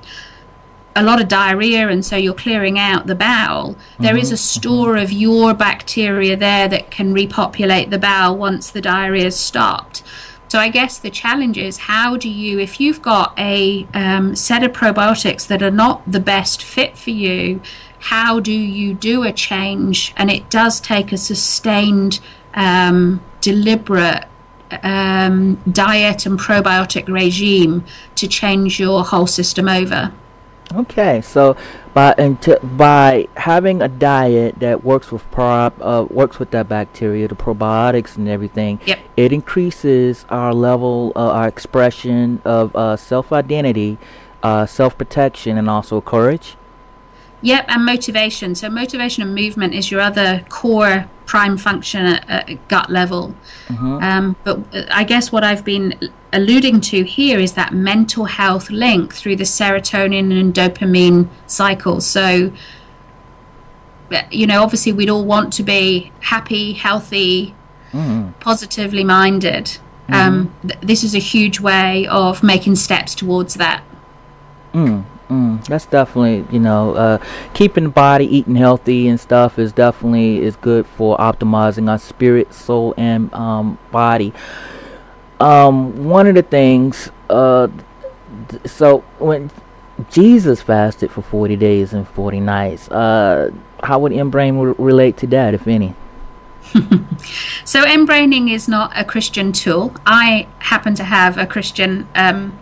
a lot of diarrhea and so you're clearing out the bowel mm-hmm. there is a mm-hmm. store mm-hmm. of your bacteria there that can repopulate the bowel once the diarrhea has stopped so i guess the challenge is how do you if you've got a um, set of probiotics that are not the best fit for you how do you do a change and it does take a sustained um, deliberate um, diet and probiotic regime to change your whole system over. Okay, so by by having a diet that works with prob uh, works with that bacteria, the probiotics and everything, yep. it increases our level, uh, our expression of uh, self identity, uh, self protection, and also courage. Yep, and motivation. So motivation and movement is your other core prime function at, at gut level. Mm-hmm. Um, but I guess what I've been alluding to here is that mental health link through the serotonin and dopamine cycle. So, you know, obviously we'd all want to be happy, healthy, mm. positively minded. Mm. Um, th- this is a huge way of making steps towards that. Mm. Mm, that's definitely, you know, uh, keeping the body eating healthy and stuff is definitely is good for optimizing our spirit, soul, and um, body. Um, one of the things, uh, th- so when Jesus fasted for 40 days and 40 nights, uh, how would M-Brain re- relate to that, if any? so, mBraining is not a Christian tool. I happen to have a Christian um,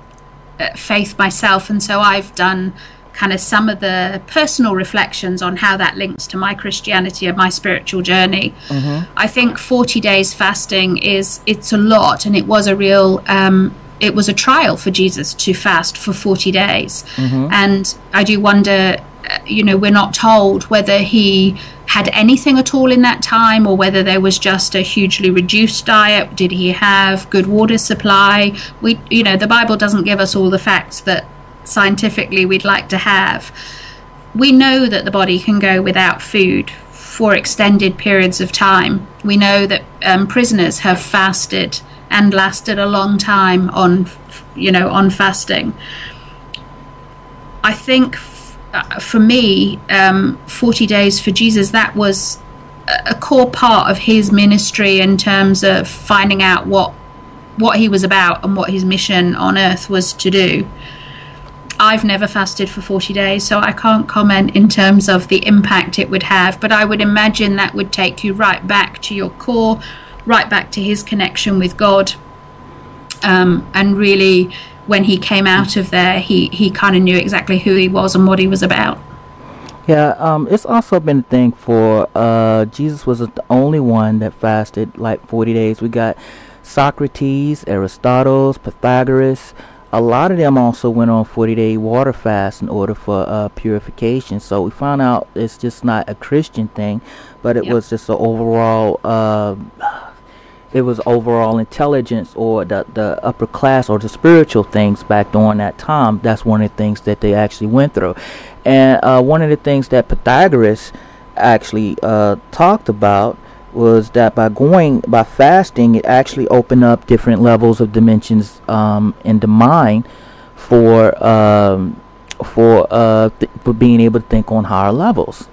faith myself, and so I've done kind of some of the personal reflections on how that links to my Christianity and my spiritual journey. Mm-hmm. I think 40 days fasting is it's a lot, and it was a real um, it was a trial for Jesus to fast for 40 days. Mm-hmm. And I do wonder, you know, we're not told whether he had anything at all in that time or whether there was just a hugely reduced diet. Did he have good water supply? We, you know, the Bible doesn't give us all the facts that scientifically we'd like to have. We know that the body can go without food for extended periods of time. We know that um, prisoners have fasted and lasted a long time on, you know, on fasting. I think for me, um, 40 days for Jesus, that was a core part of his ministry in terms of finding out what what he was about and what his mission on earth was to do. I've never fasted for 40 days, so I can't comment in terms of the impact it would have, but I would imagine that would take you right back to your core, right back to his connection with God. Um, and really, when he came out of there, he, he kind of knew exactly who he was and what he was about. Yeah, um, it's also been a thing for uh, Jesus wasn't the only one that fasted like 40 days. We got Socrates, Aristotle, Pythagoras. A lot of them also went on 40 day water fast in order for uh, purification. So we found out it's just not a Christian thing, but it yep. was just an overall. Uh, it was overall intelligence or the, the upper class or the spiritual things back during that time. That's one of the things that they actually went through. And uh, one of the things that Pythagoras actually uh, talked about was that by going by fasting, it actually opened up different levels of dimensions um, in the mind for um, for uh, th- for being able to think on higher levels.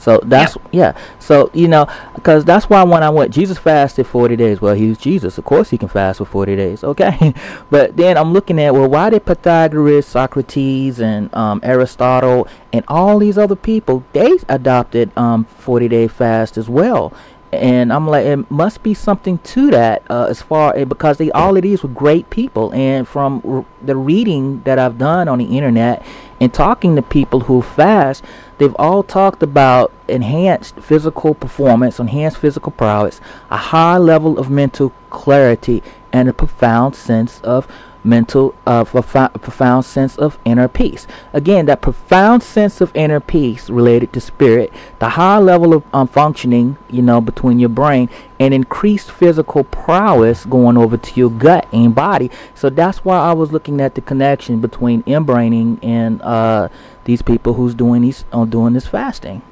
So that's yep. yeah. So you know, because that's why when I went, Jesus fasted forty days. Well, he was Jesus. Of course, he can fast for forty days. Okay, but then I'm looking at well, why did Pythagoras, Socrates, and um, Aristotle, and all these other people they adopted um, forty day fast as well? and I'm like, it must be something to that uh, as far as because they all these were great people, and from r- the reading that I've done on the internet and talking to people who fast, they've all talked about enhanced physical performance, enhanced physical prowess, a high level of mental clarity, and a profound sense of mental uh, profound, profound sense of inner peace. Again that profound sense of inner peace related to spirit the high level of um, functioning you know between your brain and increased physical prowess going over to your gut and body. So that's why i was looking at the connection between mBraining and uh, these people who's doing these uh, doing this fasting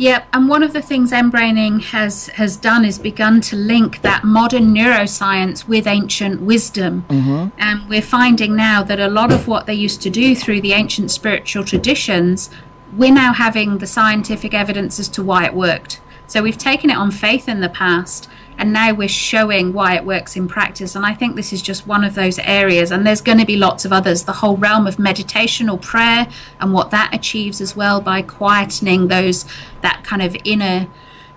Yep, and one of the things mBraining has has done is begun to link that modern neuroscience with ancient wisdom. Mm-hmm. And we're finding now that a lot of what they used to do through the ancient spiritual traditions, we're now having the scientific evidence as to why it worked. So we've taken it on faith in the past, and now we're showing why it works in practice. And I think this is just one of those areas, and there's going to be lots of others. The whole realm of meditation or prayer, and what that achieves as well by quietening those that kind of inner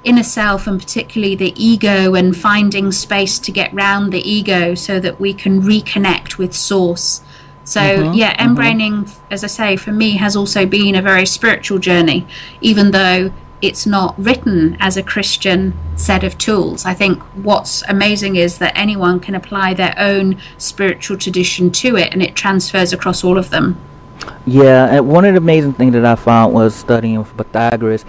inner self and particularly the ego and finding space to get round the ego so that we can reconnect with source so mm-hmm, yeah mBraining mm-hmm. as i say for me has also been a very spiritual journey even though it's not written as a Christian set of tools. I think what's amazing is that anyone can apply their own spiritual tradition to it and it transfers across all of them. Yeah, one of the amazing things that I found was studying with Pythagoras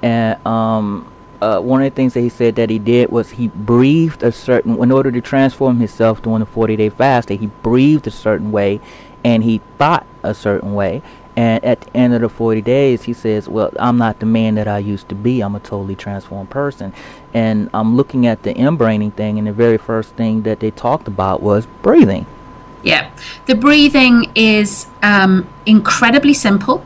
and um, uh, one of the things that he said that he did was he breathed a certain in order to transform himself during the 40 day fast that he breathed a certain way and he thought a certain way and at the end of the 40 days, he says, Well, I'm not the man that I used to be. I'm a totally transformed person. And I'm looking at the mBraining thing, and the very first thing that they talked about was breathing. Yeah. The breathing is um, incredibly simple,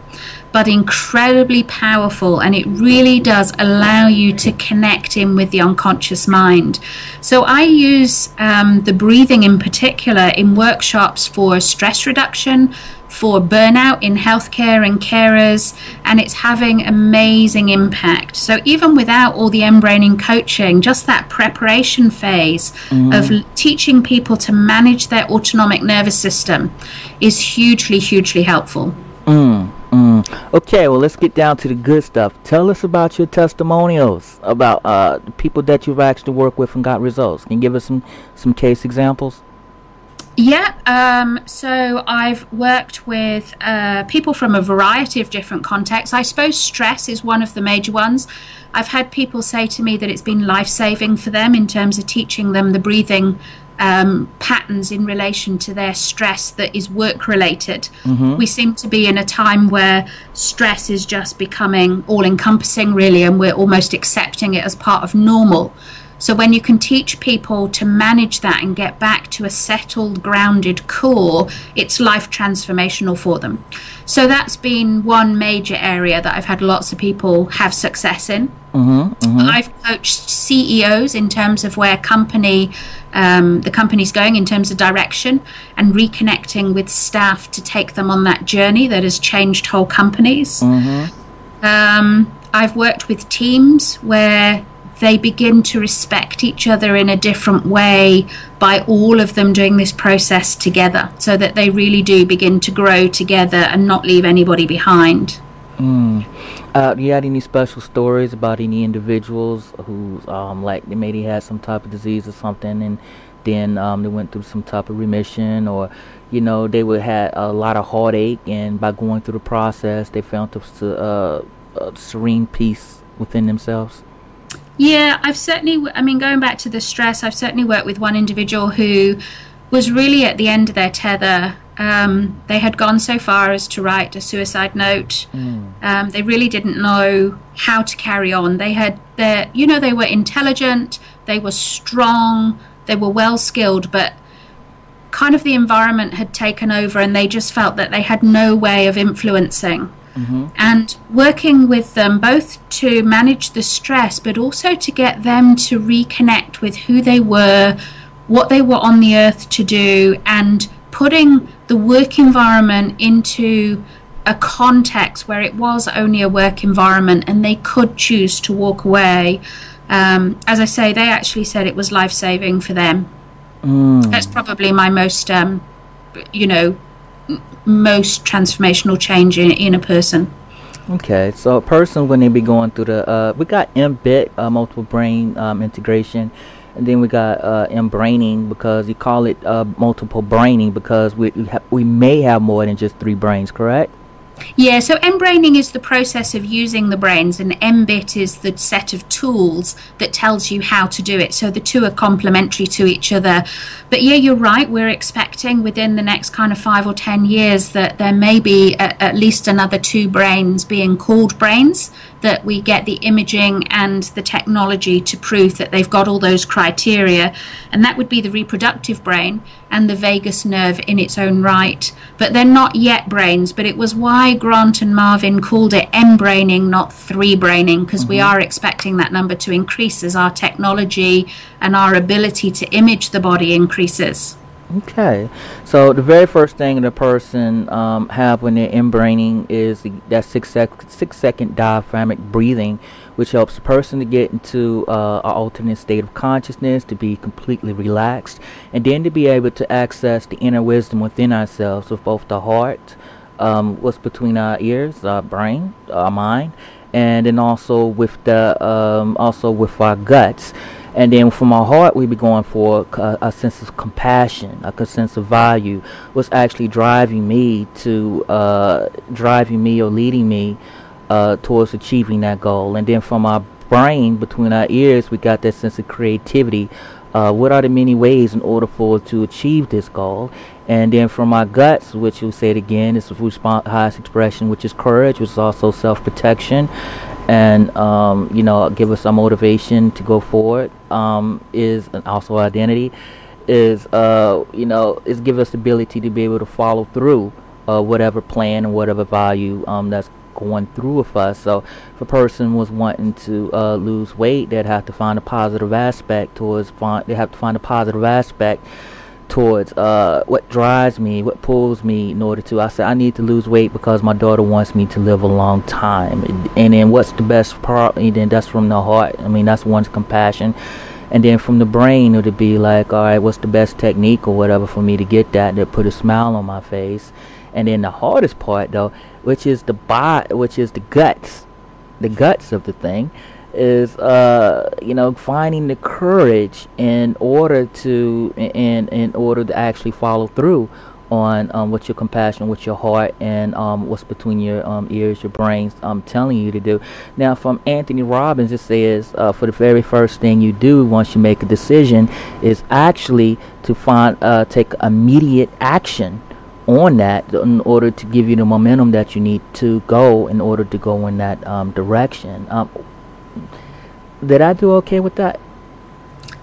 but incredibly powerful, and it really does allow you to connect in with the unconscious mind. So, I use um, the breathing in particular in workshops for stress reduction for burnout in healthcare and carers, and it's having amazing impact. So even without all the mBraining coaching, just that preparation phase mm-hmm. of teaching people to manage their autonomic nervous system is hugely, hugely helpful. Mm, mm. Okay, well, let's get down to the good stuff. Tell us about your testimonials, about uh, the people that you've actually worked with and got results. Can you give us some, some case examples? Yeah, um, so I've worked with uh, people from a variety of different contexts. I suppose stress is one of the major ones. I've had people say to me that it's been life saving for them in terms of teaching them the breathing um, patterns in relation to their stress that is work related. Mm-hmm. We seem to be in a time where stress is just becoming all encompassing, really, and we're almost accepting it as part of normal. So when you can teach people to manage that and get back to a settled, grounded core, it's life transformational for them. So that's been one major area that I've had lots of people have success in. Mm-hmm, mm-hmm. I've coached CEOs in terms of where company um, the company's going in terms of direction and reconnecting with staff to take them on that journey that has changed whole companies. Mm-hmm. Um, I've worked with teams where they begin to respect each other in a different way by all of them doing this process together so that they really do begin to grow together and not leave anybody behind. Mm. Uh, do you have any special stories about any individuals who, um, like, they maybe had some type of disease or something, and then um, they went through some type of remission, or you know, they would had a lot of heartache, and by going through the process, they found a, uh, a serene peace within themselves. Yeah, I've certainly, I mean, going back to the stress, I've certainly worked with one individual who was really at the end of their tether. Um, they had gone so far as to write a suicide note. Mm. Um, they really didn't know how to carry on. They had their, you know, they were intelligent, they were strong, they were well skilled, but kind of the environment had taken over and they just felt that they had no way of influencing mm-hmm. and working with them both to manage the stress, but also to get them to reconnect with who they were, what they were on the earth to do, and putting the work environment into a context where it was only a work environment and they could choose to walk away. Um, as I say, they actually said it was life saving for them. Mm. That's probably my most, um, you know, most transformational change in, in a person. Okay, so a person when they be going through the uh, we got MBIT uh, multiple brain um, integration, and then we got uh, mBraining because you call it uh, multiple braining because we we, ha- we may have more than just three brains, correct? Yeah, so mBraining is the process of using the brains, and MBIT is the set of tools that tells you how to do it. So the two are complementary to each other. But yeah, you're right. We're expecting within the next kind of five or ten years that there may be a, at least another two brains being called brains that we get the imaging and the technology to prove that they've got all those criteria. And that would be the reproductive brain and the vagus nerve in its own right. But they're not yet brains, but it was why Grant and Marvin called it mBraining, not three braining, because mm-hmm. we are expecting that number to increase as our technology and our ability to image the body increases. Okay, so the very first thing the person um, have when they're mBraining is the, that six, sec- six second diaphragmatic breathing, which helps the person to get into uh, an alternate state of consciousness, to be completely relaxed, and then to be able to access the inner wisdom within ourselves with both the heart, um, what's between our ears, our brain, our mind, and then also with the um, also with our guts and then from our heart we'd be going for a, a sense of compassion a sense of value what's actually driving me to uh, driving me or leading me uh, towards achieving that goal. And then from our brain between our ears we got that sense of creativity uh, what are the many ways in order for to achieve this goal? And then from our guts which you'll say it again is the highest expression which is courage which is also self-protection and um, you know give us a motivation to go forward um, is also identity is uh, you know is give us the ability to be able to follow through uh, whatever plan and whatever value um, that's going through with us. So if a person was wanting to uh, lose weight they'd have to find a positive aspect towards find they have to find a positive aspect towards uh, what drives me, what pulls me in order to. I said I need to lose weight because my daughter wants me to live a long time. And then what's the best part? And then that's from the heart. I mean, that's one's compassion. And then from the brain, it would be like, all right, what's the best technique or whatever for me to get that to put a smile on my face. And then the hardest part, though, which is the bot, which is the guts, the guts of the thing is uh you know finding the courage in order to in in order to actually follow through on um, what your compassion, what your heart, and um, what's between your um, ears, your brains, um, telling you to do. Now, from Anthony Robbins, it says uh, for the very first thing you do once you make a decision is actually to find uh, take immediate action on that in order to give you the momentum that you need to go in order to go in that um, direction. Did I do okay with that?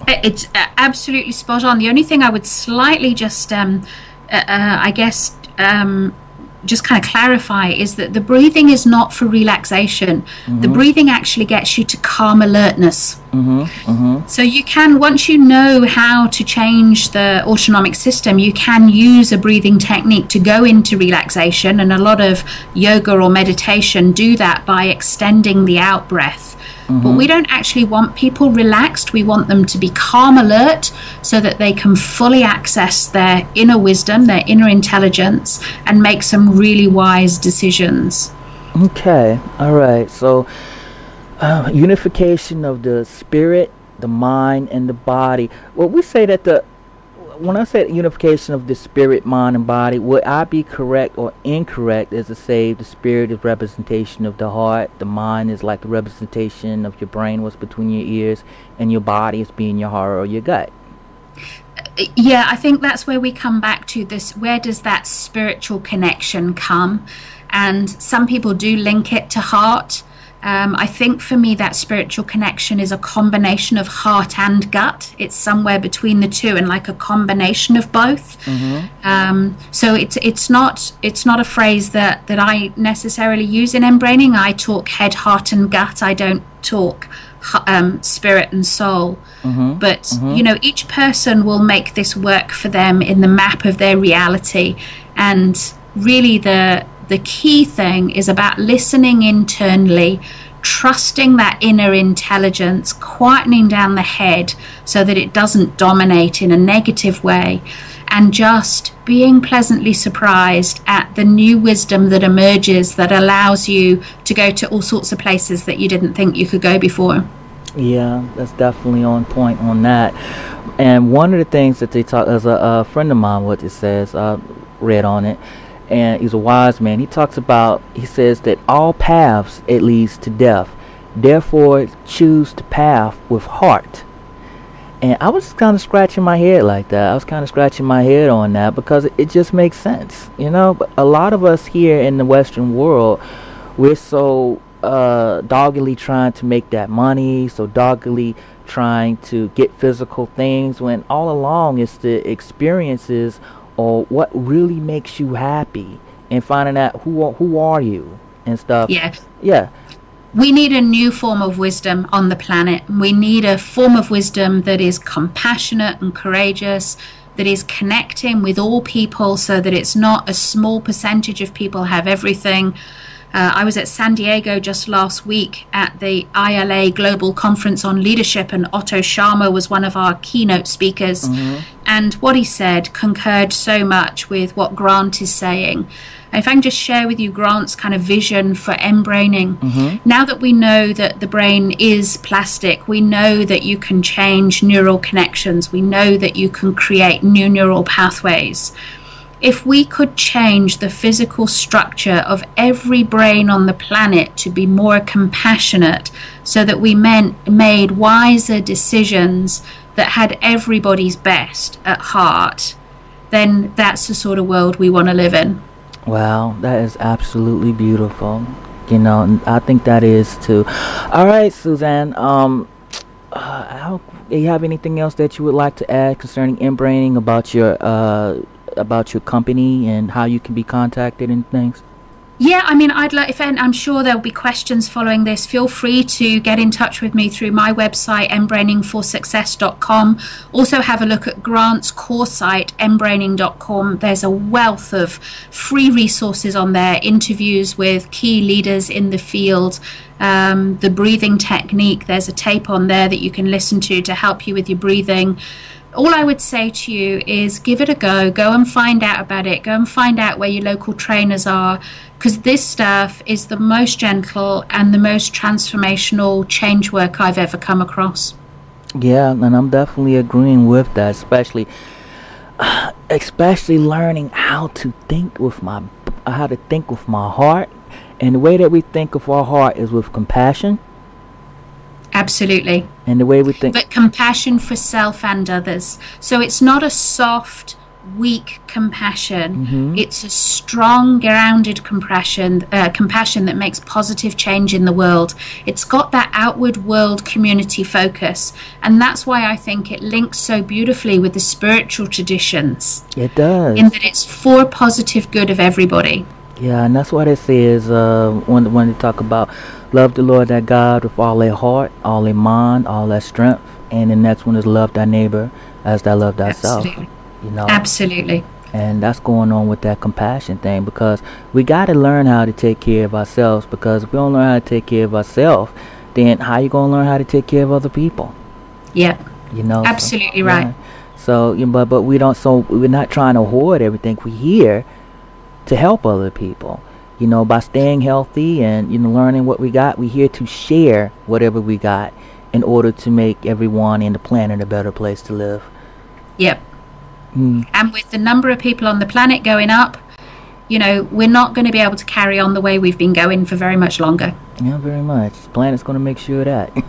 It's uh, absolutely spot on. The only thing I would slightly just, um, uh, uh, I guess, um, just kind of clarify is that the breathing is not for relaxation. Mm-hmm. The breathing actually gets you to calm alertness. Mm-hmm, mm-hmm. So you can, once you know how to change the autonomic system, you can use a breathing technique to go into relaxation. And a lot of yoga or meditation do that by extending the out breath. Mm-hmm. But we don't actually want people relaxed. We want them to be calm alert so that they can fully access their inner wisdom, their inner intelligence, and make some really wise decisions. Okay, all right. So, uh, unification of the spirit, the mind, and the body. Well, we say that the when I said unification of the spirit, mind, and body, would I be correct or incorrect as to say the spirit is representation of the heart, the mind is like the representation of your brain, what's between your ears, and your body is being your heart or your gut? Yeah, I think that's where we come back to this. Where does that spiritual connection come? And some people do link it to heart um, I think for me, that spiritual connection is a combination of heart and gut. It's somewhere between the two, and like a combination of both. Mm-hmm. Um, so it's it's not it's not a phrase that that I necessarily use in mBraining. I talk head, heart, and gut. I don't talk um, spirit and soul. Mm-hmm. But mm-hmm. you know, each person will make this work for them in the map of their reality, and really the the key thing is about listening internally, trusting that inner intelligence, quietening down the head so that it doesn't dominate in a negative way, and just being pleasantly surprised at the new wisdom that emerges that allows you to go to all sorts of places that you didn't think you could go before. Yeah, that's definitely on point on that. And one of the things that they talk, as a, a friend of mine, what it says, I read on it, and he's a wise man. He talks about, he says that all paths it leads to death. Therefore, choose the path with heart. And I was kind of scratching my head like that. I was kind of scratching my head on that because it, just makes sense, you know. But a lot of us here in the Western world, we're so uh, doggedly trying to make that money, so doggedly trying to get physical things, when all along it's the experiences or what really makes you happy and finding out who who are you and stuff. Yeah. Yeah. We need a new form of wisdom on the planet. We need a form of wisdom that is compassionate and courageous, that is connecting with all people so that it's not a small percentage of people have everything uh, I was at San Diego just last week at the ILA Global Conference on Leadership, and Otto Scharmer was one of our keynote speakers. Mm-hmm. And what he said concurred so much with what Grant is saying. if I can just share with you Grant's kind of vision for mBraining. Mm-hmm. Now that we know that the brain is plastic, we know that you can change neural connections, we know that you can create new neural pathways if we could change the physical structure of every brain on the planet to be more compassionate so that we meant, made wiser decisions that had everybody's best at heart, then that's the sort of world we want to live in. Wow, that is absolutely beautiful. You know, I think that is too. All right, Suzanne. Um, uh, how, you have anything else that you would like to add concerning mBraining about your uh about your company and how you can be contacted and things? Yeah, I mean, I'd like if I'm sure there'll be questions following this. Feel free to get in touch with me through my website, embrainingforsuccess.com. Also, have a look at Grant's core site, mbraining.com. There's a wealth of free resources on there, interviews with key leaders in the field, um, the breathing technique. There's a tape on there that you can listen to to help you with your breathing all I would say to you is give it a go. Go and find out about it. Go and find out where your local trainers are because this stuff is the most gentle and the most transformational change work I've ever come across. Yeah, and I'm definitely agreeing with that, especially especially learning how to think with my how to think with my heart. And the way that we think of our heart is with compassion Absolutely. And the way we think. But compassion for self and others. So it's not a soft, weak compassion. Mm-hmm. It's a strong, grounded compassion, uh, compassion that makes positive change in the world. It's got that outward world community focus. And that's why I think it links so beautifully with the spiritual traditions. It does. In that it's for positive good of everybody. Yeah, and that's what it says uh, when, when they talk about Love the Lord thy God with all thy heart, all thy mind, all thy strength. And the next one is love thy neighbor as thou love thyself. Absolutely. You know? Absolutely. And that's going on with that compassion thing because we got to learn how to take care of ourselves because if we don't learn how to take care of ourselves, then how you going to learn how to take care of other people? Yeah. You know? Absolutely so, right. Yeah. So, you know, but, but we don't, so we're not trying to hoard everything. We're here to help other people you know, by staying healthy and, you know, learning what we got, we're here to share whatever we got in order to make everyone in the planet a better place to live. Yep. Mm. And with the number of people on the planet going up, you know, we're not going to be able to carry on the way we've been going for very much longer. Yeah, very much. The planet's going to make sure that.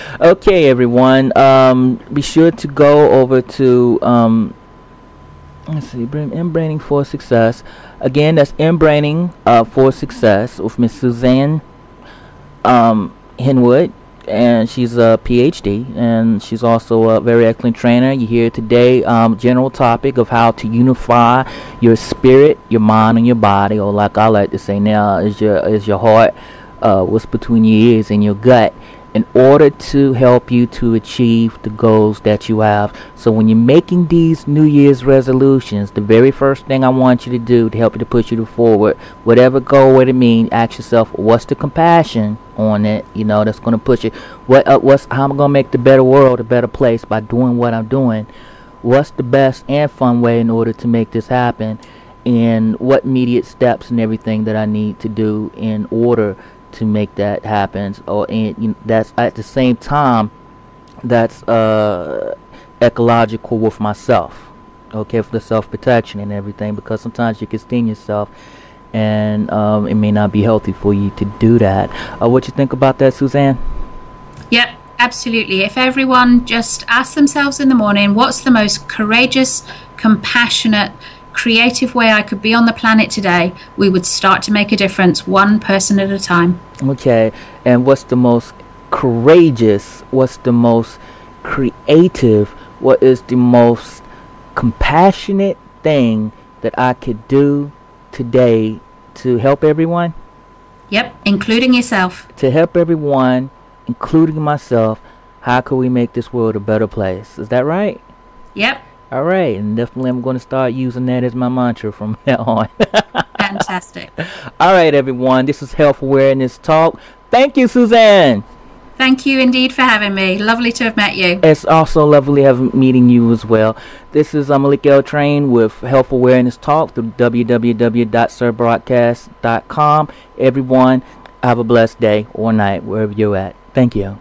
okay, everyone. Um, be sure to go over to um, let's see, mBraining for Success. Again, that's mBraining uh, for Success with Miss Suzanne um, Henwood. And she's a PhD, and she's also a very excellent trainer. You hear today, um, general topic of how to unify your spirit, your mind, and your body, or like I like to say now, is your is your heart, uh, what's between your ears and your gut in order to help you to achieve the goals that you have. So when you're making these New Year's resolutions, the very first thing I want you to do to help you to push you forward, whatever goal it mean, ask yourself, what's the compassion on it? You know, that's going to push you. What, uh, what's how am going to make the better world a better place by doing what I'm doing? What's the best and fun way in order to make this happen? And what immediate steps and everything that I need to do in order to make that happen. Or and you know, that's at the same time that's uh ecological with myself okay for the self-protection and everything because sometimes you can sting yourself and um, it may not be healthy for you to do that. Uh, what you think about that suzanne? Yep absolutely. If everyone just asks themselves in the morning what's the most courageous compassionate creative way I could be on the planet today, we would start to make a difference one person at a time. Okay. And what's the most courageous? What's the most creative? What is the most compassionate thing that I could do today to help everyone? Yep, including yourself. To help everyone, including myself, how could we make this world a better place? Is that right? Yep. All right, and definitely I'm going to start using that as my mantra from now on. Fantastic. All right, everyone. This is Health Awareness Talk. Thank you, Suzanne. Thank you indeed for having me. Lovely to have met you. It's also lovely having meeting you as well. This is um, Malik El. Train with Health Awareness Talk through www.surbroadcast.com. Everyone, have a blessed day or night wherever you're at. Thank you.